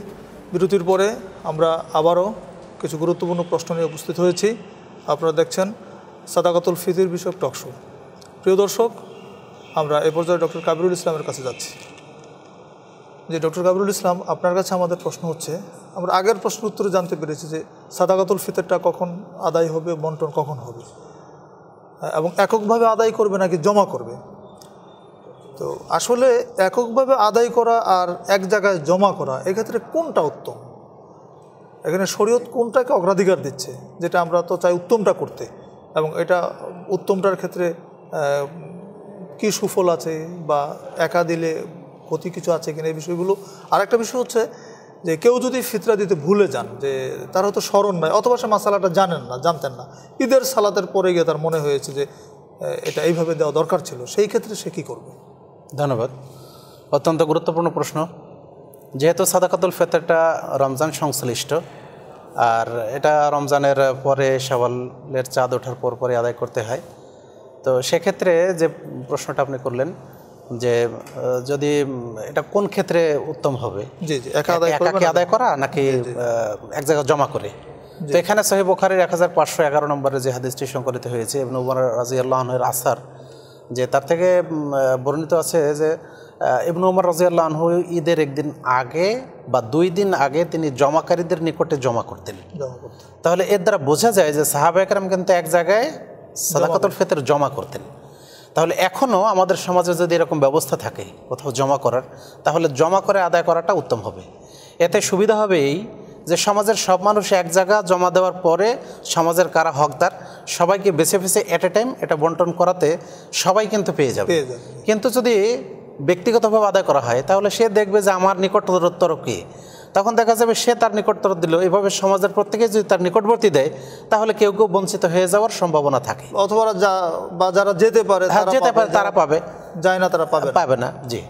বিরতির পরে আমরা আবারও কিছু গুরুত্বপূর্ণ প্রশ্ন নিয়ে উপস্থিত হয়েছি। আপনারা দেখছেন সাদাকাতুল ফিতির বিষয়ক টকশো প্রিয় দর্শক, আমরা এ পর্যায়ে ডক্টর কাবিরুল ইসলামের কাছে যাচ্ছি। যে ডক্টর কাবিরুল ইসলাম, আপনার কাছে আমাদের প্রশ্ন হচ্ছে, আমরা আগের প্রশ্ন উত্তরে জানতে পেরেছি যে সাদাকাতুল ফিতরটা কখন আদায় হবে, বন্টন কখন হবে। এবং এককভাবে আদায় করবে নাকি জমা করবে? তো আসলে এককভাবে আদায় করা আর এক জায়গায় জমা করা, এক্ষেত্রে কোনটা উত্তম? এখানে শরীয়ত কোনটাকে অগ্রাধিকার দিচ্ছে? যেটা আমরা তো চাই উত্তমটা করতে। এবং এটা উত্তমটার ক্ষেত্রে কি সুফল আছে বা একা দিলে ক্ষতি কিছু আছে কিনা এই বিষয়গুলো? আর একটা বিষয় হচ্ছে যে কেউ যদি ফিতরা দিতে ভুলে যান, যে তার হয়তো স্মরণ নয় অথবা সে মাসালাটা জানেন না, জানতেন না, ঈদের সালাতের পরে গিয়ে তার মনে হয়েছে যে এটা এইভাবে দেওয়া দরকার ছিল, সেই ক্ষেত্রে সে কী করবে? ধন্যবাদ। অত্যন্ত গুরুত্বপূর্ণ প্রশ্ন। যেহেতু সাদাকাতুল ফেতরটা রমজান সংশ্লিষ্ট আর এটা রমজানের পরে সওয়ালের চাঁদ ওঠার পর পরে আদায় করতে হয়। তো সেক্ষেত্রে যে প্রশ্নটা আপনি করলেন যে যদি এটা কোন ক্ষেত্রে উত্তম হবে? জি জি একা আদায় করা নাকি এক জায়গায় জমা করে? তো এখানে সহি বোখারির এক হাজার পাঁচশো এগারো নম্বরে যে হাদিসটি সংকলিত হয়েছে এবং উমর রাজি আল্লাহনের আসার যে তার থেকে বর্ণিত আছে যে ইবনু উমর রাজি আল্লাহ ঈদের একদিন আগে বা দুই দিন আগে তিনি জমাকারীদের নিকটে জমা করতেন। তাহলে এর দ্বারা বোঝা যায় যে সাহাবা একরাম কিন্তু এক জায়গায় সাদাকাতুল ফেতর জমা করতেন। তাহলে এখনও আমাদের সমাজে যদি এরকম ব্যবস্থা থাকে কোথাও জমা করার তাহলে জমা করে আদায় করাটা উত্তম হবে। এতে সুবিধা হবে এই যে সমাজের সব মানুষ এক জায়গা জমা দেওয়ার পরে সমাজের কারা হকদার সবাইকে বেছে বেছে এট এ টাইম এটা বন্টন করাতে সবাই কিন্তু পেয়ে যাবে। কিন্তু যদি ব্যক্তিগতভাবে আদায় করা হয় তাহলে সে দেখবে যে আমার নিকটতর কে। তখন দেখা যাবে সে তার নিকটতর দিল। এভাবে সমাজের প্রত্যেকে যদি তার নিকটবর্তী দেয় তাহলে কেউ কেউ বঞ্চিত হয়ে যাওয়ার সম্ভাবনা থাকে। অথবা যা বা যারা যেতে পারে হ্যাঁ যেতে পারে তারা পাবে। যায় না তারা পাবে। পাবে না জি।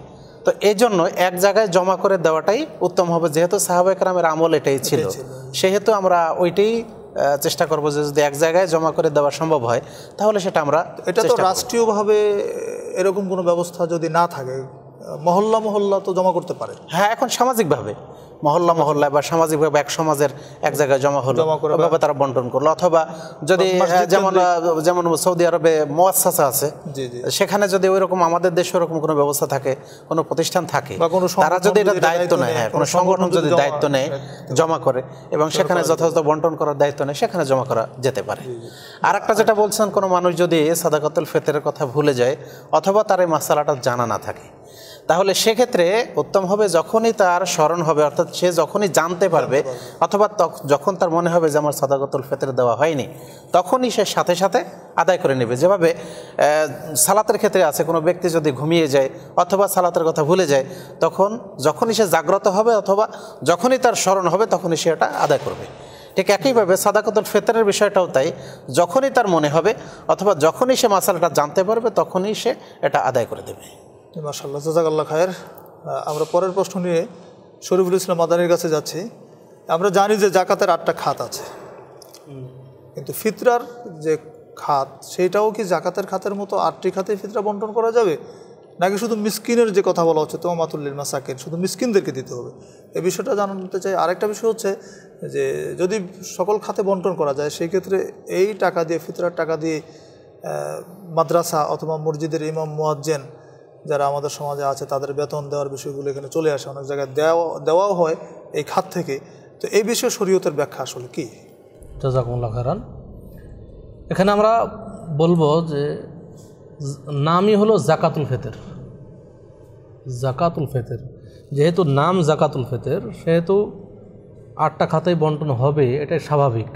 তো এই জন্য এক জায়গায় জমা করে দেওয়াটাই উত্তম হবে যেহেতু সাহাবাইকরামের আমল এটাই ছিল। সেহেতু আমরা ওইটাই চেষ্টা করব যে যদি এক জায়গায় জমা করে দেওয়া সম্ভব হয় তাহলে সেটা আমরা এটা তো রাষ্ট্রীয়ভাবে এরকম কোনো ব্যবস্থা যদি না থাকে মহল্লা মহল্লা তো জমা করতে পারে। হ্যাঁ এখন সামাজিকভাবে। মহল্লা মহল্লায় বা সামাজিকভাবে এক সমাজের এক জায়গায় জমা হলো জমা করে বা- ওইভাবে তারা বন্টন করল। অথবা যদি যেমন যেমন সৌদি আরবে মোয়াসাসা আছে। সেখানে যদি ওইরকম আমাদের দেশে ওরকম কোনো ব্যবস্থা থাকে কোনো প্রতিষ্ঠান থাকে বা কোনো তারা যদি এটা দায়িত্ব নেয় হ্যাঁ কোনো সংগঠন যদি দায়িত্ব নেয় জমা করে এবং সেখানে যথাযথ বন্টন করার দায়িত্ব নেয় সেখানে জমা করা যেতে পারে। আর একটা যেটা বলছেন কোনো মানুষ যদি সাদাকাতুল ফেতের কথা ভুলে যায় অথবা তার এই মাসালাটা জানা না থাকে তাহলে সেক্ষেত্রে উত্তম হবে যখনই তার স্মরণ হবে, অর্থাৎ সে যখনই জানতে পারবে, অথবা যখন তার মনে হবে যে আমার সাদাকাতুল ফেতর দেওয়া হয়নি, তখনই সে সাথে সাথে আদায় করে নেবে। যেভাবে সালাতের ক্ষেত্রে আছে, কোনো ব্যক্তি যদি ঘুমিয়ে যায় অথবা সালাতের কথা ভুলে যায়, তখন যখনই সে জাগ্রত হবে অথবা যখনই তার স্মরণ হবে, তখনই সে এটা আদায় করবে। ঠিক একইভাবে সাদাকাতুল ফেতরের বিষয়টাও তাই, যখনই তার মনে হবে অথবা যখনই সে মাসালাটা জানতে পারবে, তখনই সে এটা আদায় করে দেবে। মাসাল্লাহ জাজাকাল্লাহ খায়ের। আমরা পরের প্রশ্ন নিয়ে শরীফুল ইসলাম মাদানির কাছে যাচ্ছি। আমরা জানি যে জাকাতের আটটা খাত আছে। কিন্তু ফিতরার যে খাত সেইটাও কি জাকাতের খাতের মতো আটটি খাতে ফিতরা বন্টন করা যাবে? নাকি শুধু মিসকিনের যে কথা বলা হচ্ছে তোমামাতুল্লিল মাসাকিন, শুধু মিসকিনদেরকে দিতে হবে? এই বিষয়টা জানতে চাই। আরেকটা বিষয় হচ্ছে যে, যদি সকল খাতে বন্টন করা যায় সেই ক্ষেত্রে এই টাকা দিয়ে, ফিতরার টাকা দিয়ে মাদ্রাসা অথবা মসজিদের ইমাম, মুয়াজ্জেন যারা আমাদের সমাজে আছে, তাদের বেতন দেওয়ার বিষয়গুলো এখানে চলে আসে, অনেক জায়গায় দেওয়া, দেওয়াও হয় এই খাত থেকে। তো এই বিষয়ে শরীয়তের ব্যাখ্যা আসলে কি? জাজাকুমুল্লাহ খারান এখানে আমরা বলব যে নামই হলো জাকাতুল ফেতের। জাকাতুল ফেতের। যেহেতু নাম জাকাতুল ফেতের, সেহেতু আটটা খাতায় বন্টন হবে, এটাই স্বাভাবিক।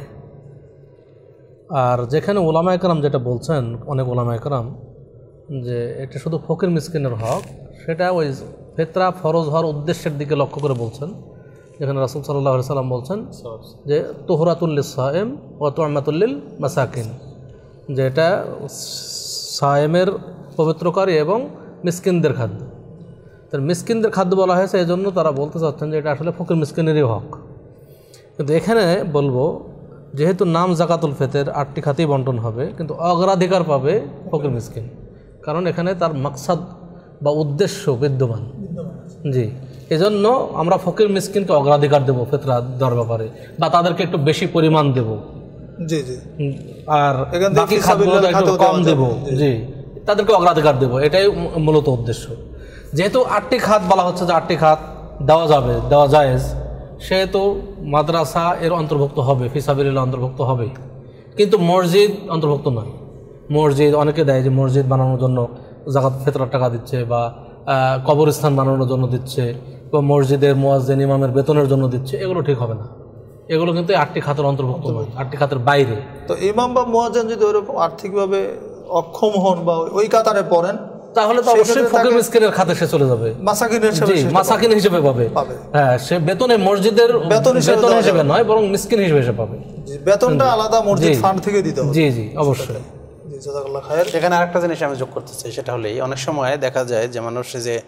আর যেখানে ওলামা একরাম যেটা বলছেন, অনেক ওলামা একরাম যে এটা শুধু ফকির মিসকিনের হক, সেটা ওই ফেতরা ফরজ হওয়ার উদ্দেশ্যের দিকে লক্ষ্য করে বলছেন। যেখানে রাসুল সাল্লাহ সাল্লাম বলছেন যে তোহরাতুল্লিল সায়েম ও তোয়ামাতুল্লিল মাসাকিন যে এটা সায়েমের পবিত্রকারী এবং মিসকিনদের খাদ্য। তার মিসকিনদের খাদ্য বলা হয়েছে এই জন্য তারা বলতে চাচ্ছেন যে, এটা আসলে ফকির মিসকিনেরই হক। কিন্তু এখানে বলব, যেহেতু নাম জাকাতুল ফেতের আটটি খাতেই বন্টন হবে, কিন্তু অগ্রাধিকার পাবে ফকির মিসকিন। কারণ এখানে তার মাকসাদ বা উদ্দেশ্য বিদ্যমান। জি। এজন্য আমরা ফকির মিসকিনকে অগ্রাধিকার দেবো ফেতরা দেওয়ার ব্যাপারে বা তাদেরকে একটু বেশি পরিমাণ দেবো। জি জি। আর বাকি ফিসাবিল্লাহর একটু কম দেব। জি তাদেরকে অগ্রাধিকার দেব এটাই মূলত উদ্দেশ্য। যেহেতু আটটি খাত বলা হচ্ছে যে আটটি খাত দেওয়া যাবে দেওয়া জায়েজ সেহেতু মাদ্রাসা এর অন্তর্ভুক্ত হবে ফিসাবিল্লা অন্তর্ভুক্ত হবে। কিন্তু মসজিদ অন্তর্ভুক্ত নয়। মসজিদ অনেকে দেয় যে মসজিদ বানানোর জন্য জাকাত ফেতরার টাকা দিচ্ছে বা কবরস্থান বানানোর জন্য দিচ্ছে বা মসজিদের মোয়াজ্জেন ইমামের বেতনের জন্য দিচ্ছে এগুলো ঠিক হবে না। এগুলো কিন্তু আটটি খাতের অন্তর্ভুক্ত নয় আটটি খাতের বাইরে। তো ইমাম বা মুয়াজ্জিন যদি ওইরকম আর্থিকভাবে অক্ষম হন বা ওই কাতারে পড়েন তাহলে তো অবশ্যই ফকির মিসকিনের খাতে সে চলে যাবে। মাসাকিনের হিসেবে মাসাকিন হিসেবে পাবে। হ্যাঁ সে বেতনে মসজিদের বেতন হিসেবে বেতন হিসেবে নয় বরং মিসকিন হিসেবে পাবে। বেতনটা আলাদা মসজিদ ফান্ড থেকে দিতে হবে। জি জি অবশ্যই। জাজাকাল্লাহ আরেকটা জিনিস আমি যোগ করতে চাই, সেটা হলেই অনেক সময় দেখা যায় যে মানুষ যে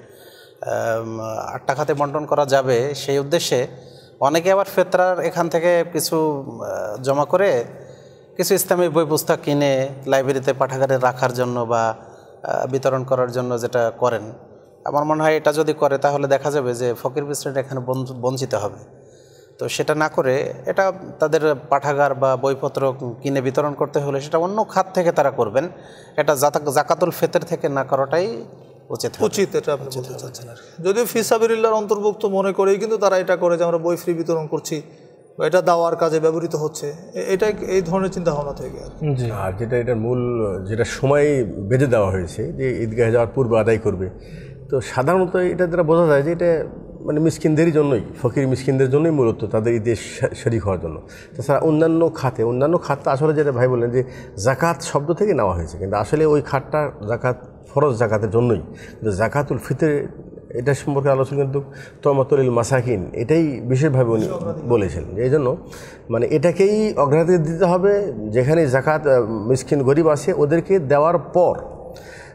আটটা খাতে বন্টন করা যাবে সেই উদ্দেশ্যে অনেকে আবার ফেতরার এখান থেকে কিছু জমা করে কিছু ইসলামী বই পুস্তক কিনে লাইব্রেরিতে পাঠাগারে রাখার জন্য বা বিতরণ করার জন্য যেটা করেন। আমার মনে হয় এটা যদি করে তাহলে দেখা যাবে যে ফকির বিশ্রেণ এখানে বঞ্চ- বঞ্চিত হবে। তো সেটা না করে এটা তাদের পাঠাগার বা বইপত্র কিনে বিতরণ করতে হলে সেটা অন্য খাত থেকে তারা করবেন। এটা জাকাতুল ফেতের থেকে না করাটাই উচিত উচিত এটা আপনি বলতে চাচ্ছেন। আর। যদিও ফিসাবিল্লার অন্তর্ভুক্ত মনে করেই কিন্তু তারা এটা করে যে আমরা বই ফ্রি বিতরণ করছি এটা দেওয়ার কাজে ব্যবহৃত হচ্ছে। এ- এটাই এই ধরনের চিন্তা ভাবনা থেকে আর জি। আর যেটা এটার মূল যেটা সময় বেঁধে দেওয়া হয়েছে যে ঈদগাহে যাওয়ার পূর্বে আদায় করবে। তো সাধারণত এটা দ্বারা বোঝা যায় যে এটা মানে মিসকিনদেরই জন্যই, ফকির মিসকিনদের জন্যই মূলত তাদের ঈদের শা- শরিক হওয়ার জন্য। তাছাড়া অন্যান্য খাতে, অন্যান্য খাতটা আসলে যেটা ভাই বললেন যে জাকাত শব্দ থেকে নেওয়া হয়েছে, কিন্তু আসলে ওই খাতটা জাকাত, ফরজ জাকাতের জন্যই। কিন্তু জাকাতুল ফিতর এটা সম্পর্কে আলোচনা কিন্তু তমাতুল মাসাকিন, এটাই বিশেষভাবে উনি বলেছেন। এই জন্য মানে এটাকেই অগ্রাধিকার দিতে হবে, যেখানে জাকাত মিসকিন গরিব আছে, ওদেরকে দেওয়ার পর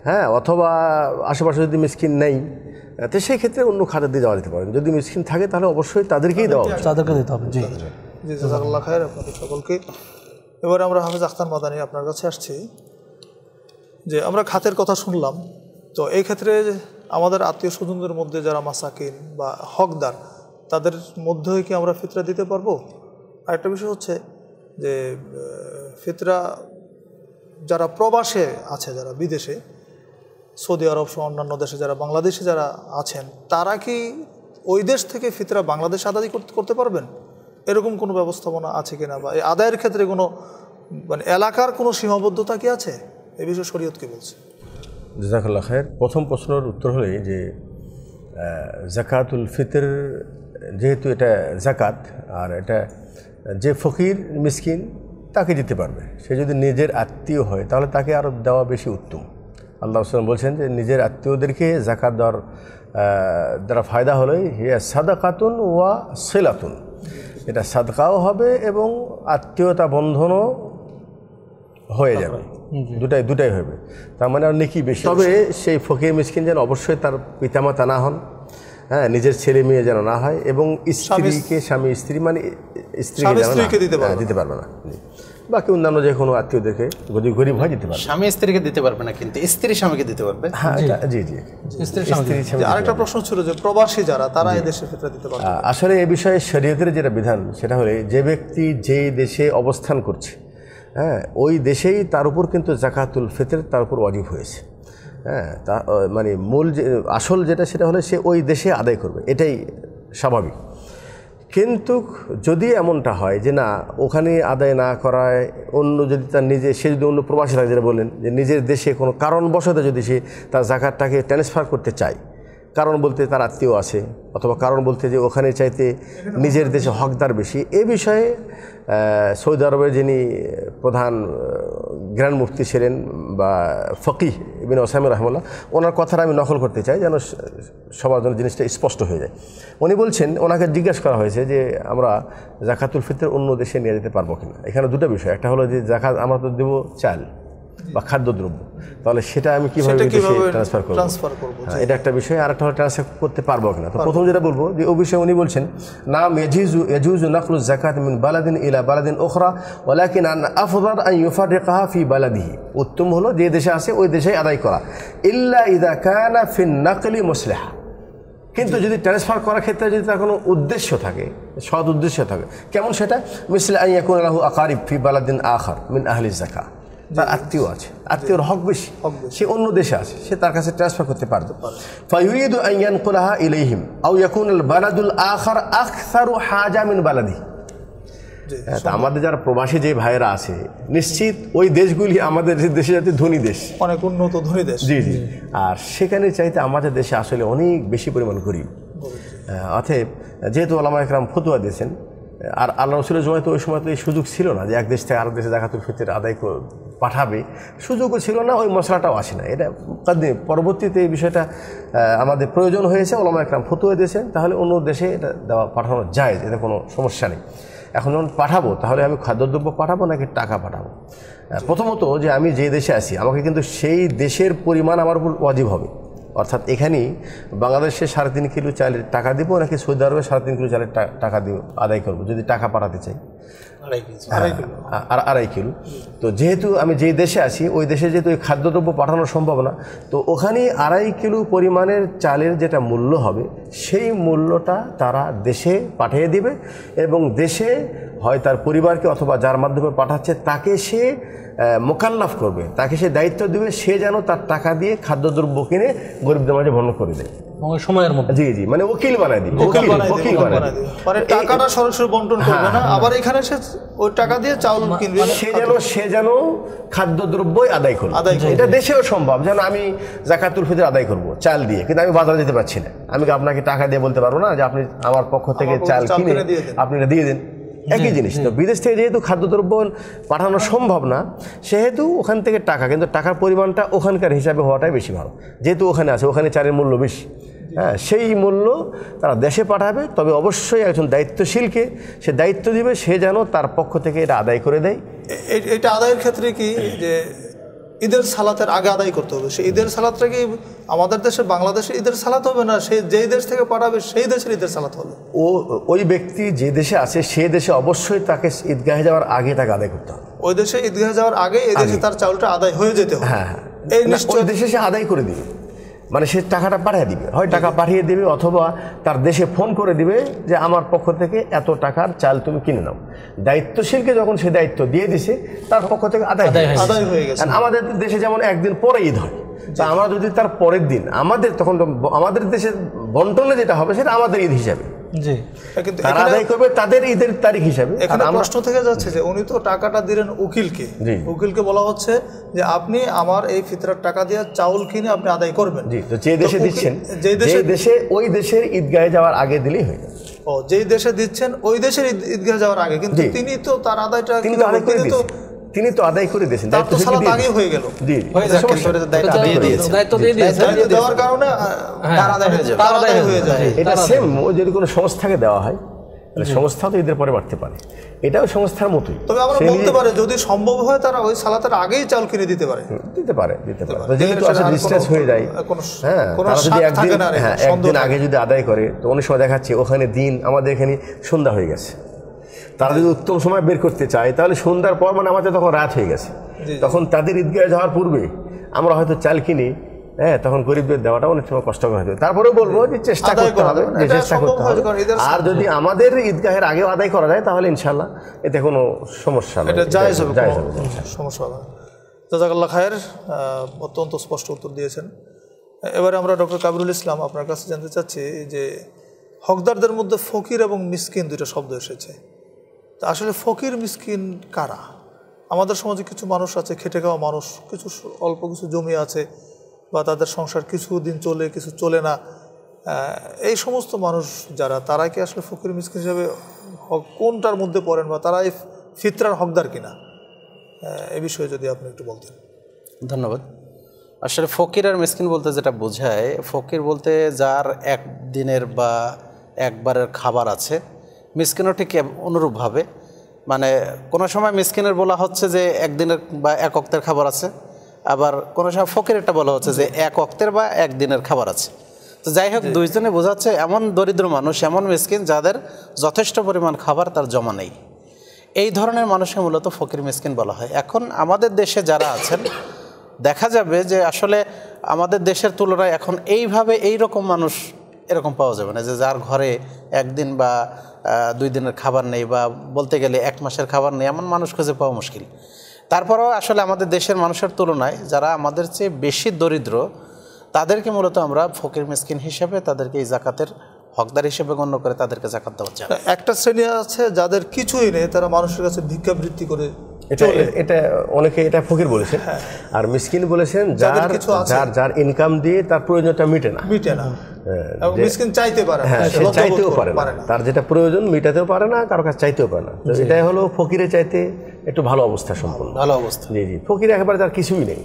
হ্যাঁ অথবা আশেপাশে যদি মিসকিন নেই তো সেই ক্ষেত্রে অন্য খাতে দিয়ে দেওয়া যেতে পারেন যদি মিসকিন থাকে তাহলে অবশ্যই তাদেরকেই দেওয়া তাদেরকে দিতে হবে জি। জি জাজাকাল্লাহ খায়ের আপনাদের সকলকে। এবারে আমরা হাফিজ আখতার মাদানি আপনার কাছে আসছি। যে আমরা খাতের কথা শুনলাম। তো এই ক্ষেত্রে আমাদের আত্মীয় স্বজনদের মধ্যে যারা মাসাকিন বা হকদার তাদের মধ্যে কি আমরা ফিতরা দিতে পারব? আরেকটা বিষয় হচ্ছে যে ফিতরা যারা প্রবাসে আছে যারা বিদেশে সৌদি আরব সহ অন্যান্য দেশে যারা বাংলাদেশে যারা আছেন, তারা কি ওই দেশ থেকে ফিতরা বাংলাদেশে আদায় করতে করতে পারবেন? এরকম কোনো ব্যবস্থাপনা আছে কিনা বা এই আদায়ের ক্ষেত্রে কোনো মানে এলাকার কোনো সীমাবদ্ধতা কি আছে? এ বিষয়ে শরীয়ত কি বলছে? জাজাকাল্লাহ খায়ের। প্রথম প্রশ্নের উত্তর হলে যে জাকাতুল ফিতর, যেহেতু এটা জাকাত, আর এটা যে ফকির, মিসকিন, তাকে দিতে পারবে। সে যদি নিজের আত্মীয় হয়, তাহলে তাকে আরও দেওয়া বেশি উত্তম। আল্লাহ সাল্লাম বলছেন যে নিজের আত্মীয়দেরকে জাকাত দেওয়ার দ্বারা ফায়দা হলোই হিয়া সাদাকাতুন ওয়া সেলাতুন। এটা সাদকাও হবে এবং আত্মীয়তা বন্ধনও হয়ে যাবে। দুটাই দুটাই হবে। তার মানে আর নেকি বেশি। তবে সেই ফকির মিসকিন যেন অবশ্যই তার পিতামাতা না হন হ্যাঁ নিজের ছেলে মেয়ে যেন না হয় এবং স্ত্রীকে স্বামী স্ত্রী মানে দিতে পারবে হ্যাঁ, দিতে পারবে না। বাকি অন্যান্য যে কোনো আত্মীয়দেরকে যদি গরিব হয় দিতে পারবে। স্বামী স্ত্রীকে দিতে পারবে না কিন্তু স্ত্রী স্বামীকে দিতে পারবে? হ্যাঁ জি। জি স্ত্রী স্বামী যে আরেকটা প্রশ্ন ছিল যে প্রবাসী যারা তারা এই দেশে ফিতরা দিতে পারবে? আসলে এ বিষয়ে শরীয়তের যেটা বিধান সেটা হলে যে ব্যক্তি যেই দেশে অবস্থান করছে হ্যাঁ ওই দেশেই তার উপর কিন্তু জাকাতুল ফিতর তার উপর ওয়াজিব হয়েছে। হ্যাঁ তা মানে মূল যে আসল যেটা সেটা হলে সে ওই দেশে আদায় করবে। এটাই স্বাভাবিক। কিন্তু যদি এমনটা হয় যে না, ওখানে আদায় না করায়, অন্য যদি তার নিজে, সে যদি অন্য প্রবাসী থাকে, যেটা বলেন যে নিজের দেশে কোনো কারণবশত যদি সে তার জাকাতটাকে ট্রান্সফার করতে চায় কারণ বলতে তার আত্মীয় আছে, অথবা কারণ বলতে যে ওখানে চাইতে নিজের দেশে হকদার বেশি। এ বিষয়ে সৌদি আরবের যিনি প্রধান গ্র্যান্ড মুফতি ছিলেন বা ফকিহ ইবিন ওসাইম রহমুল্লাহ ওনার কথাটা আমি নকল করতে চাই যেন সবার জন্য জিনিসটা স্পষ্ট হয়ে যায়। উনি বলছেন, ওনাকে জিজ্ঞাসা করা হয়েছে যে আমরা জাকাতুল ফিতর অন্য দেশে নিয়ে যেতে পারব কিনা। এখানে দুটো বিষয়, একটা হলো যে জাকাত আমরা তো দেবো চাল বা খাদ্যদ্রব্য। তাহলে সেটা আমি কীভাবে ট্রান্সফার করব? হ্যাঁ, এটা একটা বিষয় আর একটা ট্রান্সফার করতে পারব কিনা। তো প্রথম যেটা বলব যে ও বিষয়ে উনি বলছেন নাম এজিজু এজুজু নাকলু জাকাত মিন বালাদিন ইলা বালাদিন ওখরা ওয়ালাকিন আন আফদার আন ইউফারিকাহা ফি বালাদিহি। উত্তম হলো যে দেশে আছে ওই দেশে আদায় করা। ইল্লা ইদা কানা ফিন নাকলি মুসলিহা। কিন্তু যদি ট্রান্সফার করার ক্ষেত্রে যদি তার কোনো উদ্দেশ্য থাকে সৎ উদ্দেশ্য থাকে কেমন সেটা? মিসলে আইয়াকুন আলাহু আকারিব ফি বালাদিন আখার মিন আহলি জাকা তার আত্মীয় আছে। আত্মীয়র হক বেশি। সে অন্য দেশে আছে। সে তার কাছে ট্রান্সফার করতে পারবে। ফায়ুরিদু আইয়ান কুলাহা ইলাইহিম। আও ইয়াকুন বালাদুল আখার আখসারু হাজা মিন বালাদি। তা আমাদের যারা প্রবাসী যে ভাইয়েরা আছে নিশ্চিত ওই দেশগুলি আমাদের দেশে যাতে ধনী দেশ। অনেক উন্নত ধনী দেশ। জি জি। আর সেখানে চাইতে আমাদের দেশে আসলে অনেক বেশি পরিমাণ গরিব। অতএব যেহেতু আলামা একরাম ফতুয়া দিয়েছেন আর আল্লাহ রসুলের সময় তো ওই সময় তো এই সুযোগ ছিল না যে এক দেশ থেকে আরেক দেশে জাকাতুল ফিতর আদায় পাঠাবে। সুযোগও ছিল না, ওই মশলাটাও আসে না এটা পরবর্তীতে এই বিষয়টা আমাদের প্রয়োজন হয়েছে, ওলামা একরাম ফতুয়া দিয়েছেন, তাহলে অন্য দেশে এটা দেওয়া পাঠানো যায়, এতে কোনো সমস্যা নেই। এখন যখন পাঠাবো, তাহলে আমি খাদ্যদ্রব্য পাঠাবো নাকি টাকা পাঠাবো? প্রথমত যে আমি যে দেশে আছি, আমাকে কিন্তু সেই দেশের পরিমাণ আমার উপর ওয়াজিব হবে। অর্থাৎ এখানেই বাংলাদেশে সাড়ে তিন কিলো চালের টাকা দিব নাকি সৌদি আরবে সাড়ে তিন কিলো চালের টাকা দিব আদায় করব, যদি টাকা পাঠাতে চাই। আর আড়াই কিলো। তো যেহেতু আমি যেই দেশে আছি ওই দেশে যেহেতু ওই খাদ্যদ্রব্য পাঠানো সম্ভব না তো ওখানে আড়াই কিলো পরিমাণের চালের যেটা মূল্য হবে সেই মূল্যটা তারা দেশে পাঠিয়ে দিবে এবং দেশে হয় তার পরিবারকে অথবা যার মাধ্যমে পাঠাচ্ছে তাকে সে মোকাল্লাফ করবে। তাকে সে দায়িত্ব দেবে সে যেন তার টাকা দিয়ে খাদ্যদ্রব্য কিনে গরিবদের মাঝে ভন্ন করে দেয়। সময়ের মধ্যে। জি জি মানে ওকিল বানায় দিবে বানাই দিবে, বানায় দিবে। মানে টাকাটা সরাসরি বন্টন করবে না আবার এখানে সে ওই টাকা দিয়ে চাউল কিনবে। সে যেন সে যেন খাদ্যদ্রব্যই আদায় করবে আদায় করবে। এটা দেশেও সম্ভব যেন আমি জাকাতুল ফিতর আদায় করব চাল দিয়ে কিন্তু আমি বাজারে যেতে পারছি না। আমি আপনাকে টাকা দিয়ে বলতে পারব না যে আপনি আমার পক্ষ থেকে চাল চাল কিনে আপনি এটা দিয়ে দিন? একই জিনিস। তো বিদেশ থেকে যেহেতু খাদ্যদ্রব্য পাঠানো সম্ভব না সেহেতু ওখান থেকে টাকা কিন্তু টাকার পরিমাণটা ওখানকার হিসাবে হওয়াটাই বেশি ভালো। যেহেতু ওখানে আছে ওখানে চারের মূল্য বেশি। হ্যাঁ সেই মূল্য তারা দেশে পাঠাবে তবে অবশ্যই একজন দায়িত্বশীলকে সে দায়িত্ব দিবে সে যেন তার পক্ষ থেকে এটা আদায় করে দেয়। এটা আদায়ের ক্ষেত্রে কি যে ঈদের সালাতের আগে আদায় করতে হবে। সেই ঈদের সালাতটা কি আমাদের দেশে বাংলাদেশে ঈদের সালাত হবে না? সে যেই দেশ থেকে পাঠাবে সেই দেশের ঈদের সালাত হবে। ও ওই ব্যক্তি যে দেশে আছে সে দেশে অবশ্যই তাকে ঈদগাহে যাওয়ার আগে তাকে আদায় করতে হবে। ওই দেশে ঈদগাহে যাওয়ার আগে এই দেশে তার চাউলটা আদায় হয়ে যেতে হবে। হ্যাঁ হ্যাঁ। এই দেশে সে আদায় করে দিবে। মানে সে টাকাটা পাঠিয়ে দিবে। হয় টাকা পাঠিয়ে দিবে অথবা তার দেশে ফোন করে দিবে যে আমার পক্ষ থেকে এত টাকার চাল তুমি কিনে নাও। দায়িত্বশীলকে যখন সে দায়িত্ব দিয়ে দিছে তার পক্ষ থেকে আদায়। আদায় হয়ে গেছে। আমাদের দেশে যেমন একদিন পরে ঈদ হয় তা আমরা যদি তার পরের দিন আমাদের তখন আমাদের দেশে বন্টনে যেটা হবে সেটা আমাদের ঈদ হিসাবে। জি। কিন্তু তারা আদায় করবে তাদের ঈদের তারিখ হিসাবে। এখানে প্রশ্ন থেকে যাচ্ছে যে উনি তো টাকাটা দিলেন উকিলকে। উকিলকে বলা হচ্ছে যে আপনি আমার এই ফিতরার টাকা দিয়ে চাউল কিনে আপনি আদায় করবেন। জি তো যে দেশে দিচ্ছেন যে দেশে দেশে ওই দেশের ঈদগাহে যাওয়ার আগে দিলেই হয়ে যাবে। ও যেই দেশে দিচ্ছেন ওই দেশের ঈদগাহ যাওয়ার আগে। কিন্তু তিনি তো তার আদায়টা তিনি তো তিনি তো আদায় করে দিয়েছেন তার তো দায়িত্ব সালাত হয়ে গেল। জি হয়ে দায়িত্ব এটা দিয়ে দিয়েছে। দায়িত্ব দিয়ে দিয়েছে দায়িত্ব দেওয়ার কারণে তার আদায় হয়ে যাবে। তার আদায় হয়ে যায় এটা সেম ও যদি কোনো সংস্থাকে দেওয়া হয় তাহলে সংস্থা তো ঈদের পরে বাড়তে পারে। এটাও সংস্থার মতোই। তবে আমরা বলতে পারে যদি সম্ভব হয় তারা ওই সালাতের আগেই চাউল কিনে দিতে পারে। দিতে পারে দিতে পারে। যেহেতু আসলে কোনো- হয়ে যায় হ্যাঁ কোনো তারা যদি একদিন হ্যাঁ একদিন আগে যদি আদায় করে তো অনেক সময় দেখাচ্ছে ওখানে দিন আমাদের এখানে সন্ধ্যা হয়ে গেছে। তারা যদি উত্তম সময় বের করতে চায় তাহলে সন্ধ্যার পর মানে আমাদের তখন রাত হয়ে গেছে। তখন তাদের ঈদগাহে যাওয়ার পূর্বে আমরা হয়তো চাল কিনি হ্যাঁ তখন গরিবদের দেওয়াটা অনেক সময় কষ্টকর হয়ে তারপরেও বলব যে চেষ্টা করতে হবে যে চেষ্টা করতে হবে। আর যদি আমাদের ঈদগাহের আগেও আদায় করা যায় তাহলে ইনশাল্লাহ এতে কোনো সমস্যা নেই। সমস্যা হবে না। জাজাকাল্লাহ খায়ের অত্যন্ত স্পষ্ট উত্তর দিয়েছেন। এবারে আমরা ডক্টর কাবিরুল ইসলাম আপনার কাছে জানতে চাচ্ছি যে হকদারদের মধ্যে ফকির এবং মিসকিন দুইটা শব্দ এসেছে। তা আসলে ফকির মিসকিন কারা? আমাদের সমাজে কিছু মানুষ আছে, খেটে খাওয়া মানুষ, কিছু অল্প কিছু জমি আছে বা তাদের সংসার কিছু দিন চলে, কিছু চলে না। এই সমস্ত মানুষ যারা তারা কি আসলে ফকির মিসকিন হিসাবে কোনটার মধ্যে পড়েন বা তারা এই ফিতরার হকদার কিনা? এ বিষয়ে যদি আপনি একটু বলতেন। ধন্যবাদ। আসলে ফকির আর মিসকিন বলতে যেটা বোঝায়, ফকির বলতে যার একদিনের বা একবারের খাবার আছে মিসকিনও ঠিক অনুরূপভাবে মানে কোনো সময় মিসকিনের বলা হচ্ছে যে একদিনের বা এক অক্তের খাবার আছে আবার কোনো সময় ফকিরেরটা বলা হচ্ছে যে এক অক্তের বা একদিনের খাবার আছে। তো যাই হোক দুইজনে বোঝাচ্ছে এমন দরিদ্র মানুষ এমন মিসকিন যাদের যথেষ্ট পরিমাণ খাবার তার জমা নেই। এই ধরনের মানুষকে মূলত ফকির মিসকিন বলা হয়। এখন আমাদের দেশে যারা আছেন দেখা যাবে যে আসলে আমাদের দেশের তুলনায় এখন এইভাবে এই রকম মানুষ এরকম পাওয়া যাবে না যে যার ঘরে একদিন বা দুই দিনের খাবার নেই বা বলতে গেলে এক মাসের খাবার নেই, এমন মানুষ খুঁজে পাওয়া মুশকিল। তারপরেও আসলে আমাদের দেশের মানুষের তুলনায় যারা আমাদের চেয়ে বেশি দরিদ্র, তাদেরকে মূলত আমরা ফকির মিসকিন হিসেবে তাদেরকে এই জাকাতের হকদার হিসেবে গণ্য করে তাদেরকে জাকাত দেওয়া যায় একটা শ্রেণি আছে যাদের কিছুই নেই, তারা মানুষের কাছে ভিক্ষাবৃত্তি করে এটা এটা অনেকে এটা ফকির বলেছেন। আর মিসকিন বলেছেন যার। যার যার ইনকাম দিয়ে তার প্রয়োজনটা মিটে না। মিটে না। মিসকিন চাইতে পারে হ্যাঁ সে চাইতেও পারে না। তার যেটা প্রয়োজন মিটাতেও পারে না কারও কাছে চাইতেও পারে না। এটাই হলো ফকিরে চাইতে একটু ভালো অবস্থা সম্পূর্ণ ভালো অবস্থা। জি জি। ফকির একেবারে তার কিছুই নেই।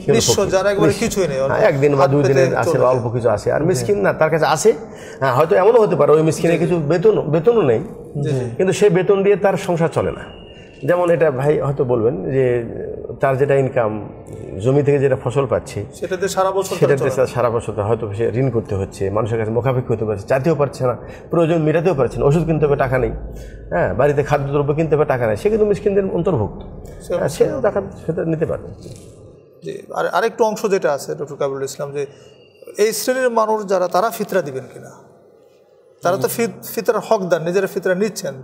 যার একেবারে কিছুই নেই, হ্যাঁ, একদিন বা দুই দিনের আছে বা অল্প কিছু আছে। আর মিসকিন না তার কাছে আছে। হ্যাঁ হয়তো এমনও হতে পারে ওই মিসকিনের কিছু বেতন বেতনও নেই। কিন্তু সে বেতন দিয়ে তার সংসার চলে না। যেমন এটা ভাই হয়তো বলবেন যে তার যেটা ইনকাম জমি থেকে যেটা ফসল পাচ্ছে সেটাতে সারা বছর সেটা তারা চলে। দিয়ে সারা বছর হয়তো সে ঋণ করতে হচ্ছে মানুষের কাছে মুখাপেক্ষি হতে পারছে চাইতেও পারছে না প্রয়োজন মেটাতেও পারছে না ওষুধ কিনতে হবে টাকা নেই হ্যাঁ বাড়িতে খাদ্যদ্রব্য কিনতে হবে টাকা নেই সে কিন্তু মিসকিনদের অন্তর্ভুক্ত। হ্যাঁ, সে টাকা সেটা নিতে পারবে জি আর আরেকটু অংশ যেটা আছে ডক্টর কাবুল ইসলাম যে এই শ্রেণির মানুষ যারা তারা ফিতরা দিবেন কিনা? তারা তো ফিত- ফিতরার হকদার নিজেরা ফিতরা নিচ্ছেন।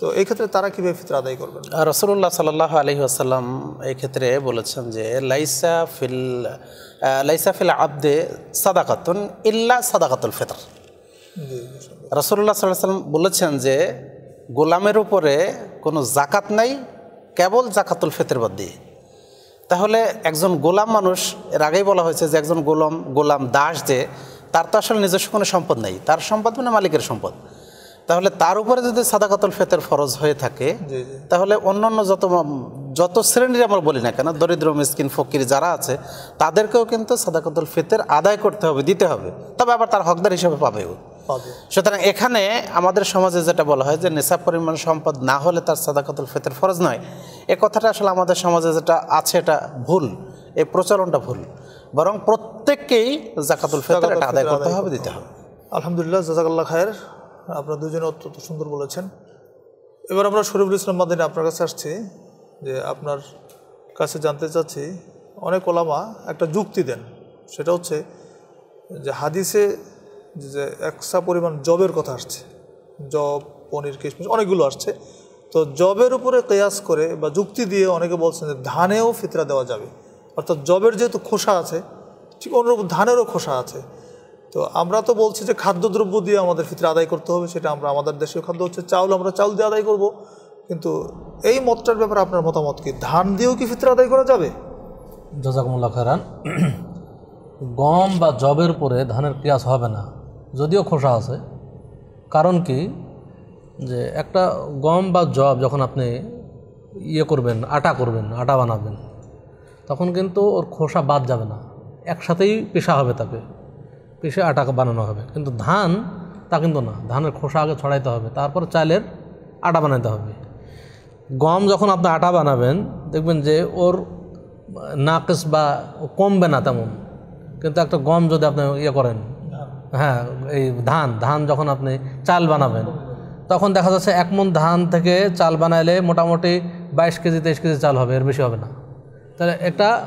তো এই ক্ষেত্রে তারা কীভাবে ফিতরা আদায় করবেন? রসুল্লাহ সাল্লাহ আলহি আসাল্লাম এই ক্ষেত্রে বলেছেন যে লাইসা ফিল লাইসা ফিল আবদে সাদাকাতুন ইল্লা সাদাকাতুল ফিতর। রসুল্লাহ সাল্লাহ সাল্লাম বলেছেন যে গোলামের উপরে কোনো জাকাত নাই কেবল জাকাতুল ফিতর বাদ দিয়ে। তাহলে একজন গোলাম মানুষ এর আগেই বলা হয়েছে যে একজন গোলাম গোলাম দাস যে তার তো আসলে নিজস্ব কোনো সম্পদ নেই। তার সম্পদ মানে মালিকের সম্পদ। তাহলে তার উপরে যদি সাদাকাতুল ফেতের ফরজ হয়ে থাকে। তাহলে অন্যান্য যত যত শ্রেণির আমরা বলি না কেন দরিদ্র মিসকিন ফকির যারা আছে তাদেরকেও কিন্তু সাদাকাতুল ফিতের আদায় করতে হবে দিতে হবে। তবে আবার তার হকদার হিসেবে পাবেও। পাবে। সুতরাং এখানে আমাদের সমাজে যেটা বলা হয় যে নেশা পরিমাণ সম্পদ না হলে তার সাদাকাতুল ফেতের ফরজ নয়। এ কথাটা আসলে আমাদের সমাজে যেটা আছে এটা ভুল। এই প্রচলনটা ভুল। বরং প্রত্যেককেই জাকাতুল ফেতর এটা আদায় করতে হবে দিতে হবে। আলহামদুলিল্লাহ জাজাকাল্লাহ খায়ের। আপনারা দুজনে অত্যন্ত সুন্দর বলেছেন। এবার আমরা শরীফুল ইসলাম মাদিনী আপনার কাছে আসছি, যে আপনার কাছে জানতে চাচ্ছি, অনেক ওলামা একটা যুক্তি দেন। সেটা হচ্ছে যে হাদিসে যে একসা পরিমাণ জবের কথা আসছে, জব, পনির, কিশমিশ অনেকগুলো আসছে। তো জবের উপরে কেয়াস করে বা যুক্তি দিয়ে অনেকে বলছেন যে ধানেও ফিতরা দেওয়া যাবে। অর্থাৎ জবের যেহেতু খোসা আছে, ঠিক অনুরূপ ধানেরও খোসা আছে। তো আমরা তো বলছি যে খাদ্যদ্রব্য দিয়ে আমাদের ফিতরা আদায় করতে হবে, সেটা আমরা আমাদের দেশীয় খাদ্য হচ্ছে চাউল, আমরা চাউল দিয়ে আদায় করব। কিন্তু এই মতটার ব্যাপারে আপনার মতামত কি? ধান দিয়েও কি ফিতরা আদায় করা যাবে? জাজাকুমুল্লাহ খারান গম বা জবের উপরে ধানের কিয়াস হবে না, যদিও খোসা আছে। কারণ কি? যে একটা গম বা জব যখন আপনি ইয়ে করবেন, আটা করবেন, আটা বানাবেন, তখন কিন্তু ওর খোসা বাদ যাবে না, একসাথেই পেশা হবে তাকে। পিষে আটা বানানো হবে। কিন্তু ধান তা কিন্তু না। ধানের খোসা আগে ছড়াইতে হবে। তারপর চালের আটা বানাতে হবে। গম যখন আপনি আটা বানাবেন, দেখবেন যে ওর নাকস বা কমবে না তেমন। কিন্তু একটা গম যদি আপনি ইয়ে করেন হ্যাঁ এই ধান ধান যখন আপনি চাল বানাবেন, তখন দেখা যাচ্ছে এক মন ধান থেকে চাল বানাইলে মোটামুটি বাইশ কেজি, তেইশ কেজি চাল হবে, এর বেশি হবে না। তাহলে এটা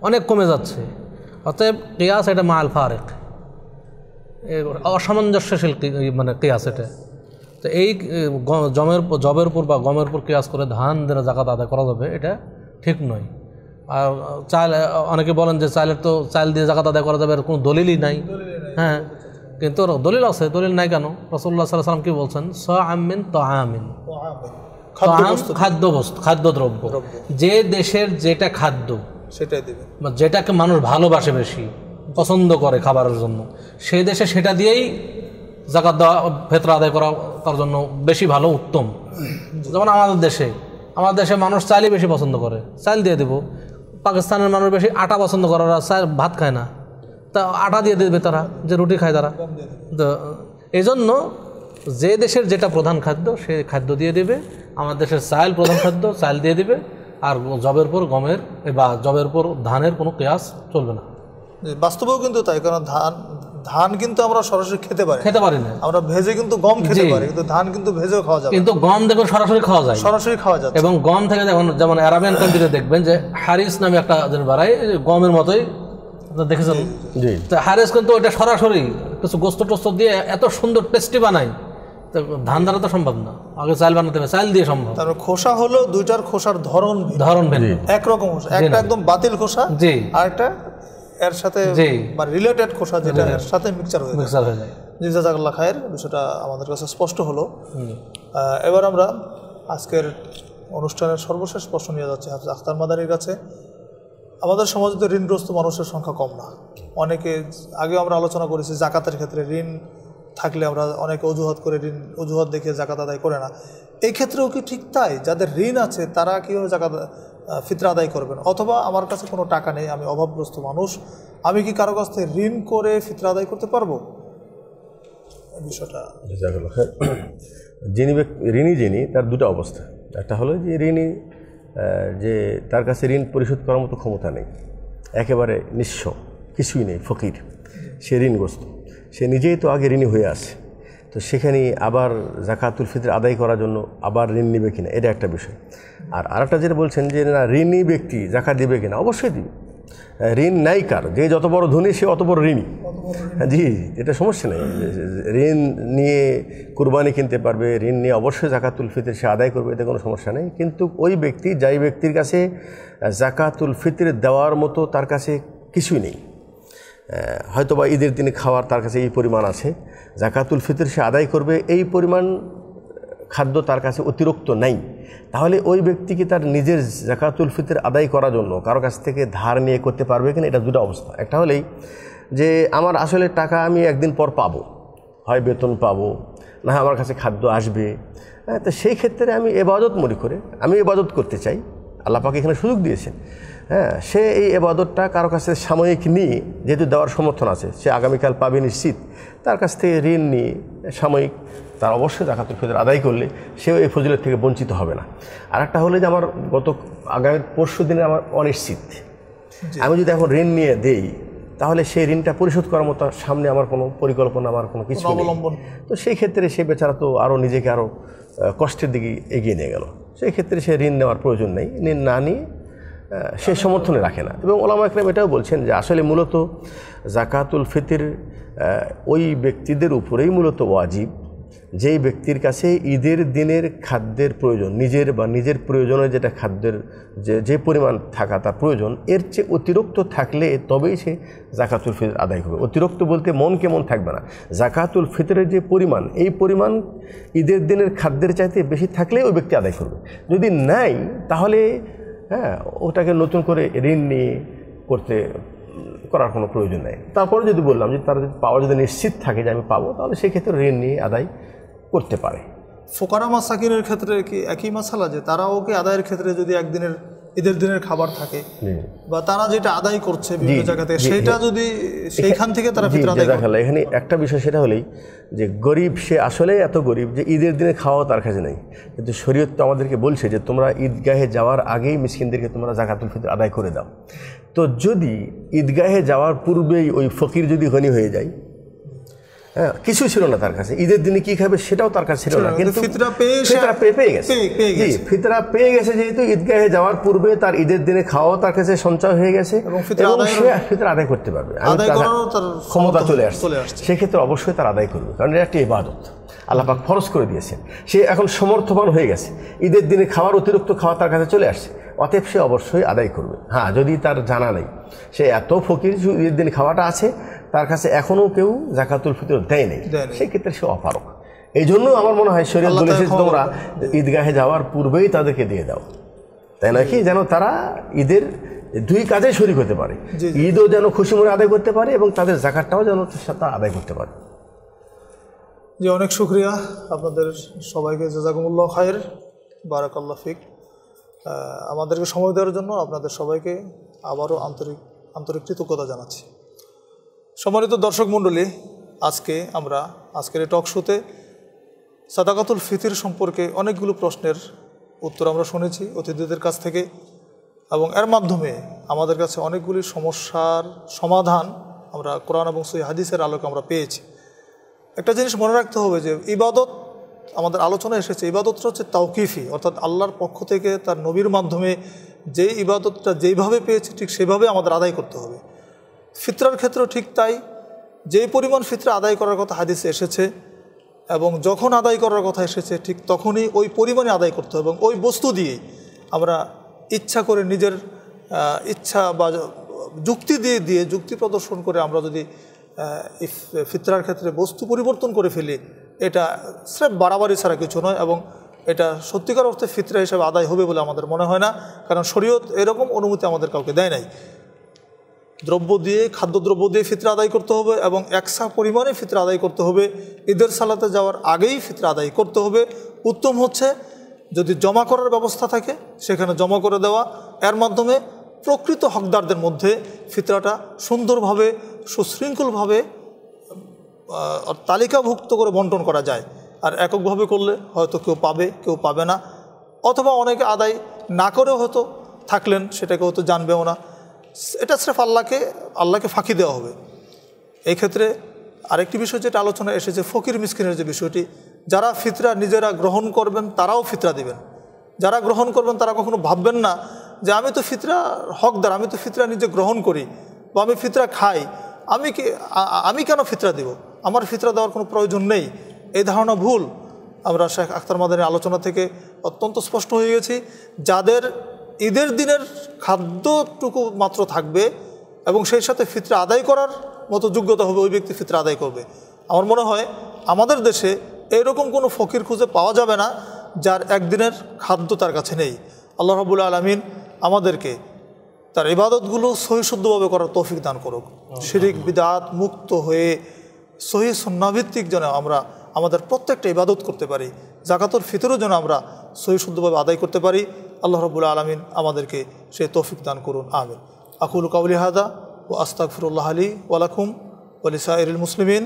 অনেক কমে যাচ্ছে। অতএব কেয়াস এটা মাল ফারেক। এ অসামঞ্জস্যশীল মানে কেয়াস এটা। তো এই জমের জবের উপর বা গমের উপর কেয়াস করে ধান দিয়ে জাকাত আদায় করা যাবে এটা ঠিক নয়। আর চাল অনেকে বলেন যে চালের তো চাল দিয়ে জাকাত আদায় করা যাবে এর কোনো দলিলই নাই। হ্যাঁ কিন্তু দলিল আছে দলিল নাই কেন? রসুল্লাহ সাল্লাহ সাল্লাম কি বলছেন? স আমিন তো আমিন খাদ্য খাদ্য বস্তু খাদ্যদ্রব্য। যে দেশের যেটা খাদ্য সেটাই দেবে। যেটাকে মানুষ ভালোবাসে বেশি পছন্দ করে খাবারের জন্য। সেই দেশে সেটা দিয়েই জাকাত দেওয়া, ফেতরা আদায় করা তার জন্য বেশি ভালো, উত্তম। যেমন আমাদের দেশে আমাদের দেশে মানুষ চালই বেশি পছন্দ করে। চাল দিয়ে দেবো। পাকিস্তানের মানুষ বেশি আটা পছন্দ করে, ওরা চাল ভাত খায় না। তা আটা দিয়ে দেবে তারা, যে রুটি খায় তারা। তো এই জন্য যে দেশের যেটা প্রধান খাদ্য, সে খাদ্য দিয়ে দেবে। আমার দেশের চাল প্রধান খাদ্য চাল দিয়ে দেবে। আর জবের পর গমের, বা জবের পর ধানের কোনো কেয়াস চলবে না। বাস্তবেও কিন্তু তাই কারণ ধান ধান কিন্তু আমরা সরাসরি খেতে পারি খেতে পারি না। আমরা ভেজে কিন্তু গম খেতে পারি কিন্তু ধান কিন্তু ভেজেও খাওয়া না। কিন্তু গম দেখুন সরাসরি খাওয়া যায়। সরাসরি খাওয়া যাচ্ছে। এবং গম থেকে যেমন যেমন অ্যারাবিয়ান কান্ট্রিতে দেখবেন যে হারিস নামে একটা বাড়ায় গমের মতোই দেখেছেন? জি তো হারিস কিন্তু ওটা সরাসরি কিছু গোস্ত টোস্ত দিয়ে এত সুন্দর টেস্টি বানায় তো ধান দ্বারা তো সম্ভব না। আগে চাল বানাতে হবে চাল দিয়ে সম্ভব। তারপর খোসা হলো দুইটার খোসার ধরন। ধরন ভিন্ন। একরকম খোসা একটা একদম বাতিল খোসা জি। আর একটা এর সাথে মানে রিলেটেড খোসা যেটা এর সাথে মিক্সচার হয়ে যায়। মিক্সার হয়ে যায়। জি জাজাকাল্লাহ খায়ের বিষয়টা আমাদের কাছে স্পষ্ট হলো। এবার আমরা আজকের অনুষ্ঠানের সর্বশেষ প্রশ্ন নিয়ে যাচ্ছি হাফিজ আখতার মাদারির কাছে। আমাদের সমাজে তো ঋণগ্রস্ত মানুষের সংখ্যা কম না। অনেকে আগে আমরা আলোচনা করেছি জাকাতের ক্ষেত্রে ঋণ থাকলে আমরা অনেকে অজুহাত করে ঋণ, অজুহাত দেখিয়ে জাকাত আদায় করে না। এই ক্ষেত্রেও কি ঠিক তাই? যাদের ঋণ আছে, তারা কীভাবে জাকাত ফিতরা আদায় করবেন? অথবা আমার কাছে কোনো টাকা নেই, আমি অভাবগ্রস্ত মানুষ, আমি কি কারও কাছ থেকে ঋণ করে ফিতরা আদায় করতে পারব? বিষয়টা। যিনি ঋণী যিনি, তার দুটো অবস্থা। একটা হলো যে ঋণী যে তার কাছে ঋণ পরিশোধ করার মতো ক্ষমতা নেই। একেবারে নিঃস্ব, কিছুই নেই, ফকির। সে ঋণগ্রস্ত। সে নিজেই তো আগে ঋণী হয়ে আসে তো সেখানে আবার জাকাতুল ফিতর আদায় করার জন্য আবার ঋণ নেবে কিনা এটা একটা বিষয়। আর আরেকটা যেটা বলছেন যে না ঋণী ব্যক্তি জাকাত দিবে কিনা? অবশ্যই দিবে। ঋণ নাই কার? যে যত বড় ধনী সে অত বড় ঋণী। হ্যাঁ, জি এটা সমস্যা নেই। ঋণ নিয়ে কুরবানি কিনতে পারবে ঋণ নিয়ে অবশ্যই জাকাতুল ফিতর সে আদায় করবে এতে কোনো সমস্যা নেই। কিন্তু ওই ব্যক্তি যাই ব্যক্তির কাছে জাকাতুল ফিতর দেওয়ার মতো তার কাছে কিছুই নেই। হয়তো বা ঈদের দিনে খাওয়ার তার কাছে এই পরিমাণ আছে। জাকাতুল ফিতর সে আদায় করবে, এই পরিমাণ খাদ্য তার কাছে অতিরিক্ত নাই। তাহলে ওই ব্যক্তিকে তার নিজের জাকাতুল ফিতর আদায় করার জন্য কারও কাছ থেকে ধার নিয়ে করতে পারবে কিনা, এটা দুটো অবস্থা। একটা হলেই যে আমার আসলে টাকা আমি একদিন পর পাবো, হয় বেতন পাবো, না আমার কাছে খাদ্য আসবে। হ্যাঁ তো সেই ক্ষেত্রে আমি এবাদত মনে করে, আমি এবাদত করতে চাই। আল্লাহ পাক এখানে সুযোগ দিয়েছেন। হ্যাঁ সে এই এবাদতটা কারও কাছে সাময়িক নিয়ে যেহেতু দেওয়ার সমর্থন আছে। সে আগামীকাল পাবে নিশ্চিত। তার কাছ থেকে ঋণ নিয়ে সাময়িক তার অবশ্যই জাকাতুল ফিতর আদায় করলে সেও এই ফজিলত থেকে বঞ্চিত হবে না। আর একটা হলো যে আমার গত আগামী পরশু দিনে আমার অনিশ্চিত। আমি যদি এখন ঋণ নিয়ে দেই তাহলে সেই ঋণটা পরিশোধ করার মতো সামনে আমার কোনো পরিকল্পনা আমার কোনো কিছু অবলম্বন তো সেই ক্ষেত্রে সে বেচারা তো আরও নিজেকে আরও কষ্টের দিকে এগিয়ে নিয়ে গেল। সেই ক্ষেত্রে সে ঋণ নেওয়ার প্রয়োজন নেই। ঋণ না নিয়ে সে সমর্থনে রাখে না। এবং ওলামা একরাম এটাও বলছেন যে আসলে মূলত জাকাতুল ফিতির ওই ব্যক্তিদের উপরেই মূলত ওয়াজিব। যেই ব্যক্তির কাছে ঈদের দিনের খাদ্যের প্রয়োজন, নিজের বা নিজের প্রয়োজনে যেটা খাদ্যের যে যে পরিমাণ থাকা তার প্রয়োজন, এর চেয়ে অতিরিক্ত থাকলে তবেই সে জাকাতুল ফিতর আদায় করবে। অতিরিক্ত বলতে মন কেমন থাকবে না। জাকাতুল ফিতরের যে পরিমাণ, এই পরিমাণ ঈদের দিনের খাদ্যের চাইতে বেশি থাকলে ওই ব্যক্তি আদায় করবে। যদি নাই, তাহলে হ্যাঁ ওটাকে নতুন করে ঋণ নিয়ে করতে, করার কোনো প্রয়োজন নেই। তারপরে যদি বললাম যে তারা যদি পাওয়া যদি নিশ্চিত থাকে যে আমি পাবো, তাহলে সেক্ষেত্রে ঋণ নিয়ে আদায় করতে পারে। ফোকারা মাসাকিনের ক্ষেত্রে কি একই মাসালা, যে তারাও কি আদায়ের ক্ষেত্রে যদি একদিনের ঈদের দিনের খাবার থাকে। বা তারা যেটা আদায় করছে বিভিন্ন জি, জায়গা থেকে সেটা যদি সেইখান থেকে তারা ফিতরা আদায় করে। এখানে একটা বিষয় সেটা হলেই যে গরিব সে আসলে এত গরিব যে ঈদের দিনে খাওয়াও তার কাছে নেই। কিন্তু শরীয়ত তো আমাদেরকে বলছে যে তোমরা ঈদগাহে যাওয়ার আগেই মিসকিনদেরকে তোমরা জাকাতুল ফিতর আদায় করে দাও। তো যদি ঈদগাহে যাওয়ার পূর্বেই ওই ফকির যদি ধনী হয়ে যায় কিছু ছিল না তার কাছে। ঈদের দিনে কি খাবে সেটাও তার কাছে ছিল না কিন্তু ফিতরা পেয়ে ফিতরা পেয়ে পেয়ে গেছে। পেয়ে- পেয়ে জি, ফিতরা পেয়ে গেছে যেহেতু ঈদগাহে যাওয়ার পূর্বে তার ঈদের দিনে খাওয়াও তার কাছে সঞ্চয় হয়ে গেছে এবং সে ফিতরা আদায় করতে পারবে। ক্ষমতা চলে আসছে। সেক্ষেত্রে অবশ্যই তার আদায় করবে কারণ এটা একটি ইবাদত। আল্লাহ পাক ফরজ করে দিয়েছেন। সে এখন সমর্থবান হয়ে গেছে। ঈদের দিনে খাওয়ার অতিরিক্ত খাওয়া তার কাছে চলে আসছে। অতএব সে অবশ্যই আদায় করবে। হ্যাঁ যদি তার জানা নেই সে এত ফকির ঈদের দিন খাওয়াটা আছে তার কাছে এখনও কেউ জাকাতুল ফিতর দেয় নেই। দেয় সেই ক্ষেত্রে সে অপারক। এই জন্য আমার মনে হয় শরীর বলেছে তোমরা ঈদগাহে যাওয়ার পূর্বেই তাদেরকে দিয়ে দাও। তাই নাকি? যেন তারা ঈদের দুই কাজে শরিক হতে পারে। ঈদও যেন খুশি মনে আদায় করতে পারে এবং তাদের জাকাতটাও যেন তারা আদায় করতে পারে। জি অনেক শুক্রিয়া আপনাদের সবাইকে। জাজাকুমুল্লাহ খায়ের বারাকাল্লাহ ফিক। আমাদেরকে সময় দেওয়ার জন্য আপনাদের সবাইকে আবারও আন্তরিক আন্তরিক কৃতজ্ঞতা জানাচ্ছি। সম্মানিত দর্শক মণ্ডলী, আজকে আমরা আজকের এই টক শোতে সাদাকাতুল ফিতির সম্পর্কে অনেকগুলো প্রশ্নের উত্তর আমরা শুনেছি অতিথিদের কাছ থেকে এবং এর মাধ্যমে আমাদের কাছে অনেকগুলি সমস্যার সমাধান আমরা কোরআন এবং সই হাদিসের আলোকে আমরা পেয়েছি। একটা জিনিস মনে রাখতে হবে যে ইবাদত, আমাদের আলোচনা এসেছে, ইবাদতটা হচ্ছে তাওকিফি, অর্থাৎ আল্লাহর পক্ষ থেকে তার নবীর মাধ্যমে যেই ইবাদতটা যেইভাবে পেয়েছে ঠিক সেভাবে আমাদের আদায় করতে হবে। ফিতরার ক্ষেত্রেও ঠিক তাই। যেই পরিমাণ ফিতরা আদায় করার কথা হাদিসে এসেছে এবং যখন আদায় করার কথা এসেছে, ঠিক তখনই ওই পরিমাণে আদায় করতে হবে এবং ওই বস্তু দিয়েই আমরা ইচ্ছা করে নিজের ইচ্ছা বা যুক্তি দিয়ে দিয়ে যুক্তি প্রদর্শন করে আমরা যদি ফিতরার ক্ষেত্রে বস্তু পরিবর্তন করে ফেলি, এটা স্রেফ বাড়াবাড়ি ছাড়া কিছু নয় এবং এটা সত্যিকার অর্থে ফিতরা হিসেবে আদায় হবে বলে আমাদের মনে হয় না। কারণ শরীয়ত এরকম অনুমতি আমাদের কাউকে দেয় নাই। দ্রব্য দিয়ে, খাদ্যদ্রব্য দিয়ে ফিতরা আদায় করতে হবে এবং একসা পরিমাণে ফিতরা আদায় করতে হবে। ঈদের সালাতে যাওয়ার আগেই ফিতরা আদায় করতে হবে। উত্তম হচ্ছে যদি জমা করার ব্যবস্থা থাকে, সেখানে জমা করে দেওয়া। এর মাধ্যমে প্রকৃত হকদারদের মধ্যে ফিতরাটা সুন্দরভাবে, সুশৃঙ্খলভাবে তালিকাভুক্ত করে বন্টন করা যায়। আর এককভাবে করলে হয়তো কেউ পাবে কেউ পাবে না। অথবা অনেকে আদায় না করেও হয়তো থাকলেন, সেটাকে হয়তো জানবেও না। এটা স্রেফ আল্লাহকে আল্লাহকে ফাঁকি দেওয়া হবে। এই ক্ষেত্রে আরেকটি বিষয় যেটা আলোচনা এসেছে, ফকির মিসকিনের যে বিষয়টি, যারা ফিতরা নিজেরা গ্রহণ করবেন, তারাও ফিতরা দিবেন। যারা গ্রহণ করবেন, তারা কখনো ভাববেন না যে আমি তো ফিতরা হকদার, আমি তো ফিতরা নিজে গ্রহণ করি বা আমি ফিতরা খাই, আমি কি আমি কেন ফিতরা দিব? আমার ফিতরা দেওয়ার কোনো প্রয়োজন নেই। এই ধারণা ভুল। আমরা শেখ আখতার মাদানের আলোচনা থেকে অত্যন্ত স্পষ্ট হয়ে গেছি। যাদের ঈদের দিনের খাদ্যটুকু মাত্র থাকবে এবং সেই সাথে ফিতরা আদায় করার মতো যোগ্যতা হবে ওই ব্যক্তি ফিতরা আদায় করবে। আমার মনে হয় আমাদের দেশে এরকম কোনো ফকির খুঁজে পাওয়া যাবে না যার একদিনের খাদ্য তার কাছে নেই। আল্লাহ রাবুল আলমিন আমাদেরকে তার ইবাদতগুলো সহিশুদ্ধভাবে করার তৌফিক দান করুক। শিরিক বিদাত মুক্ত হয়ে সহি সন্নাভিত্তিক যেন আমরা আমাদের প্রত্যেকটা ইবাদত করতে পারি জাকাতুর ফিতরও যেন আমরা সহিশুদ্ধভাবে আদায় করতে পারি। আল্লাহ রবুল্লা আলমিন আমাদেরকে সে তৌফিক দান করুন, আমিন। আকুল কাউলি হাদা ও আস্তাকফিরুল্লাহ আলী ওয়ালাকুম ওলিসাইরুল মুসলিমিন।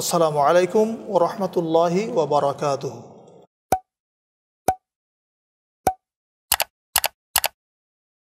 আসসালামু আলাইকুম ও রহমতুল্লাহি ওবরাকাতহ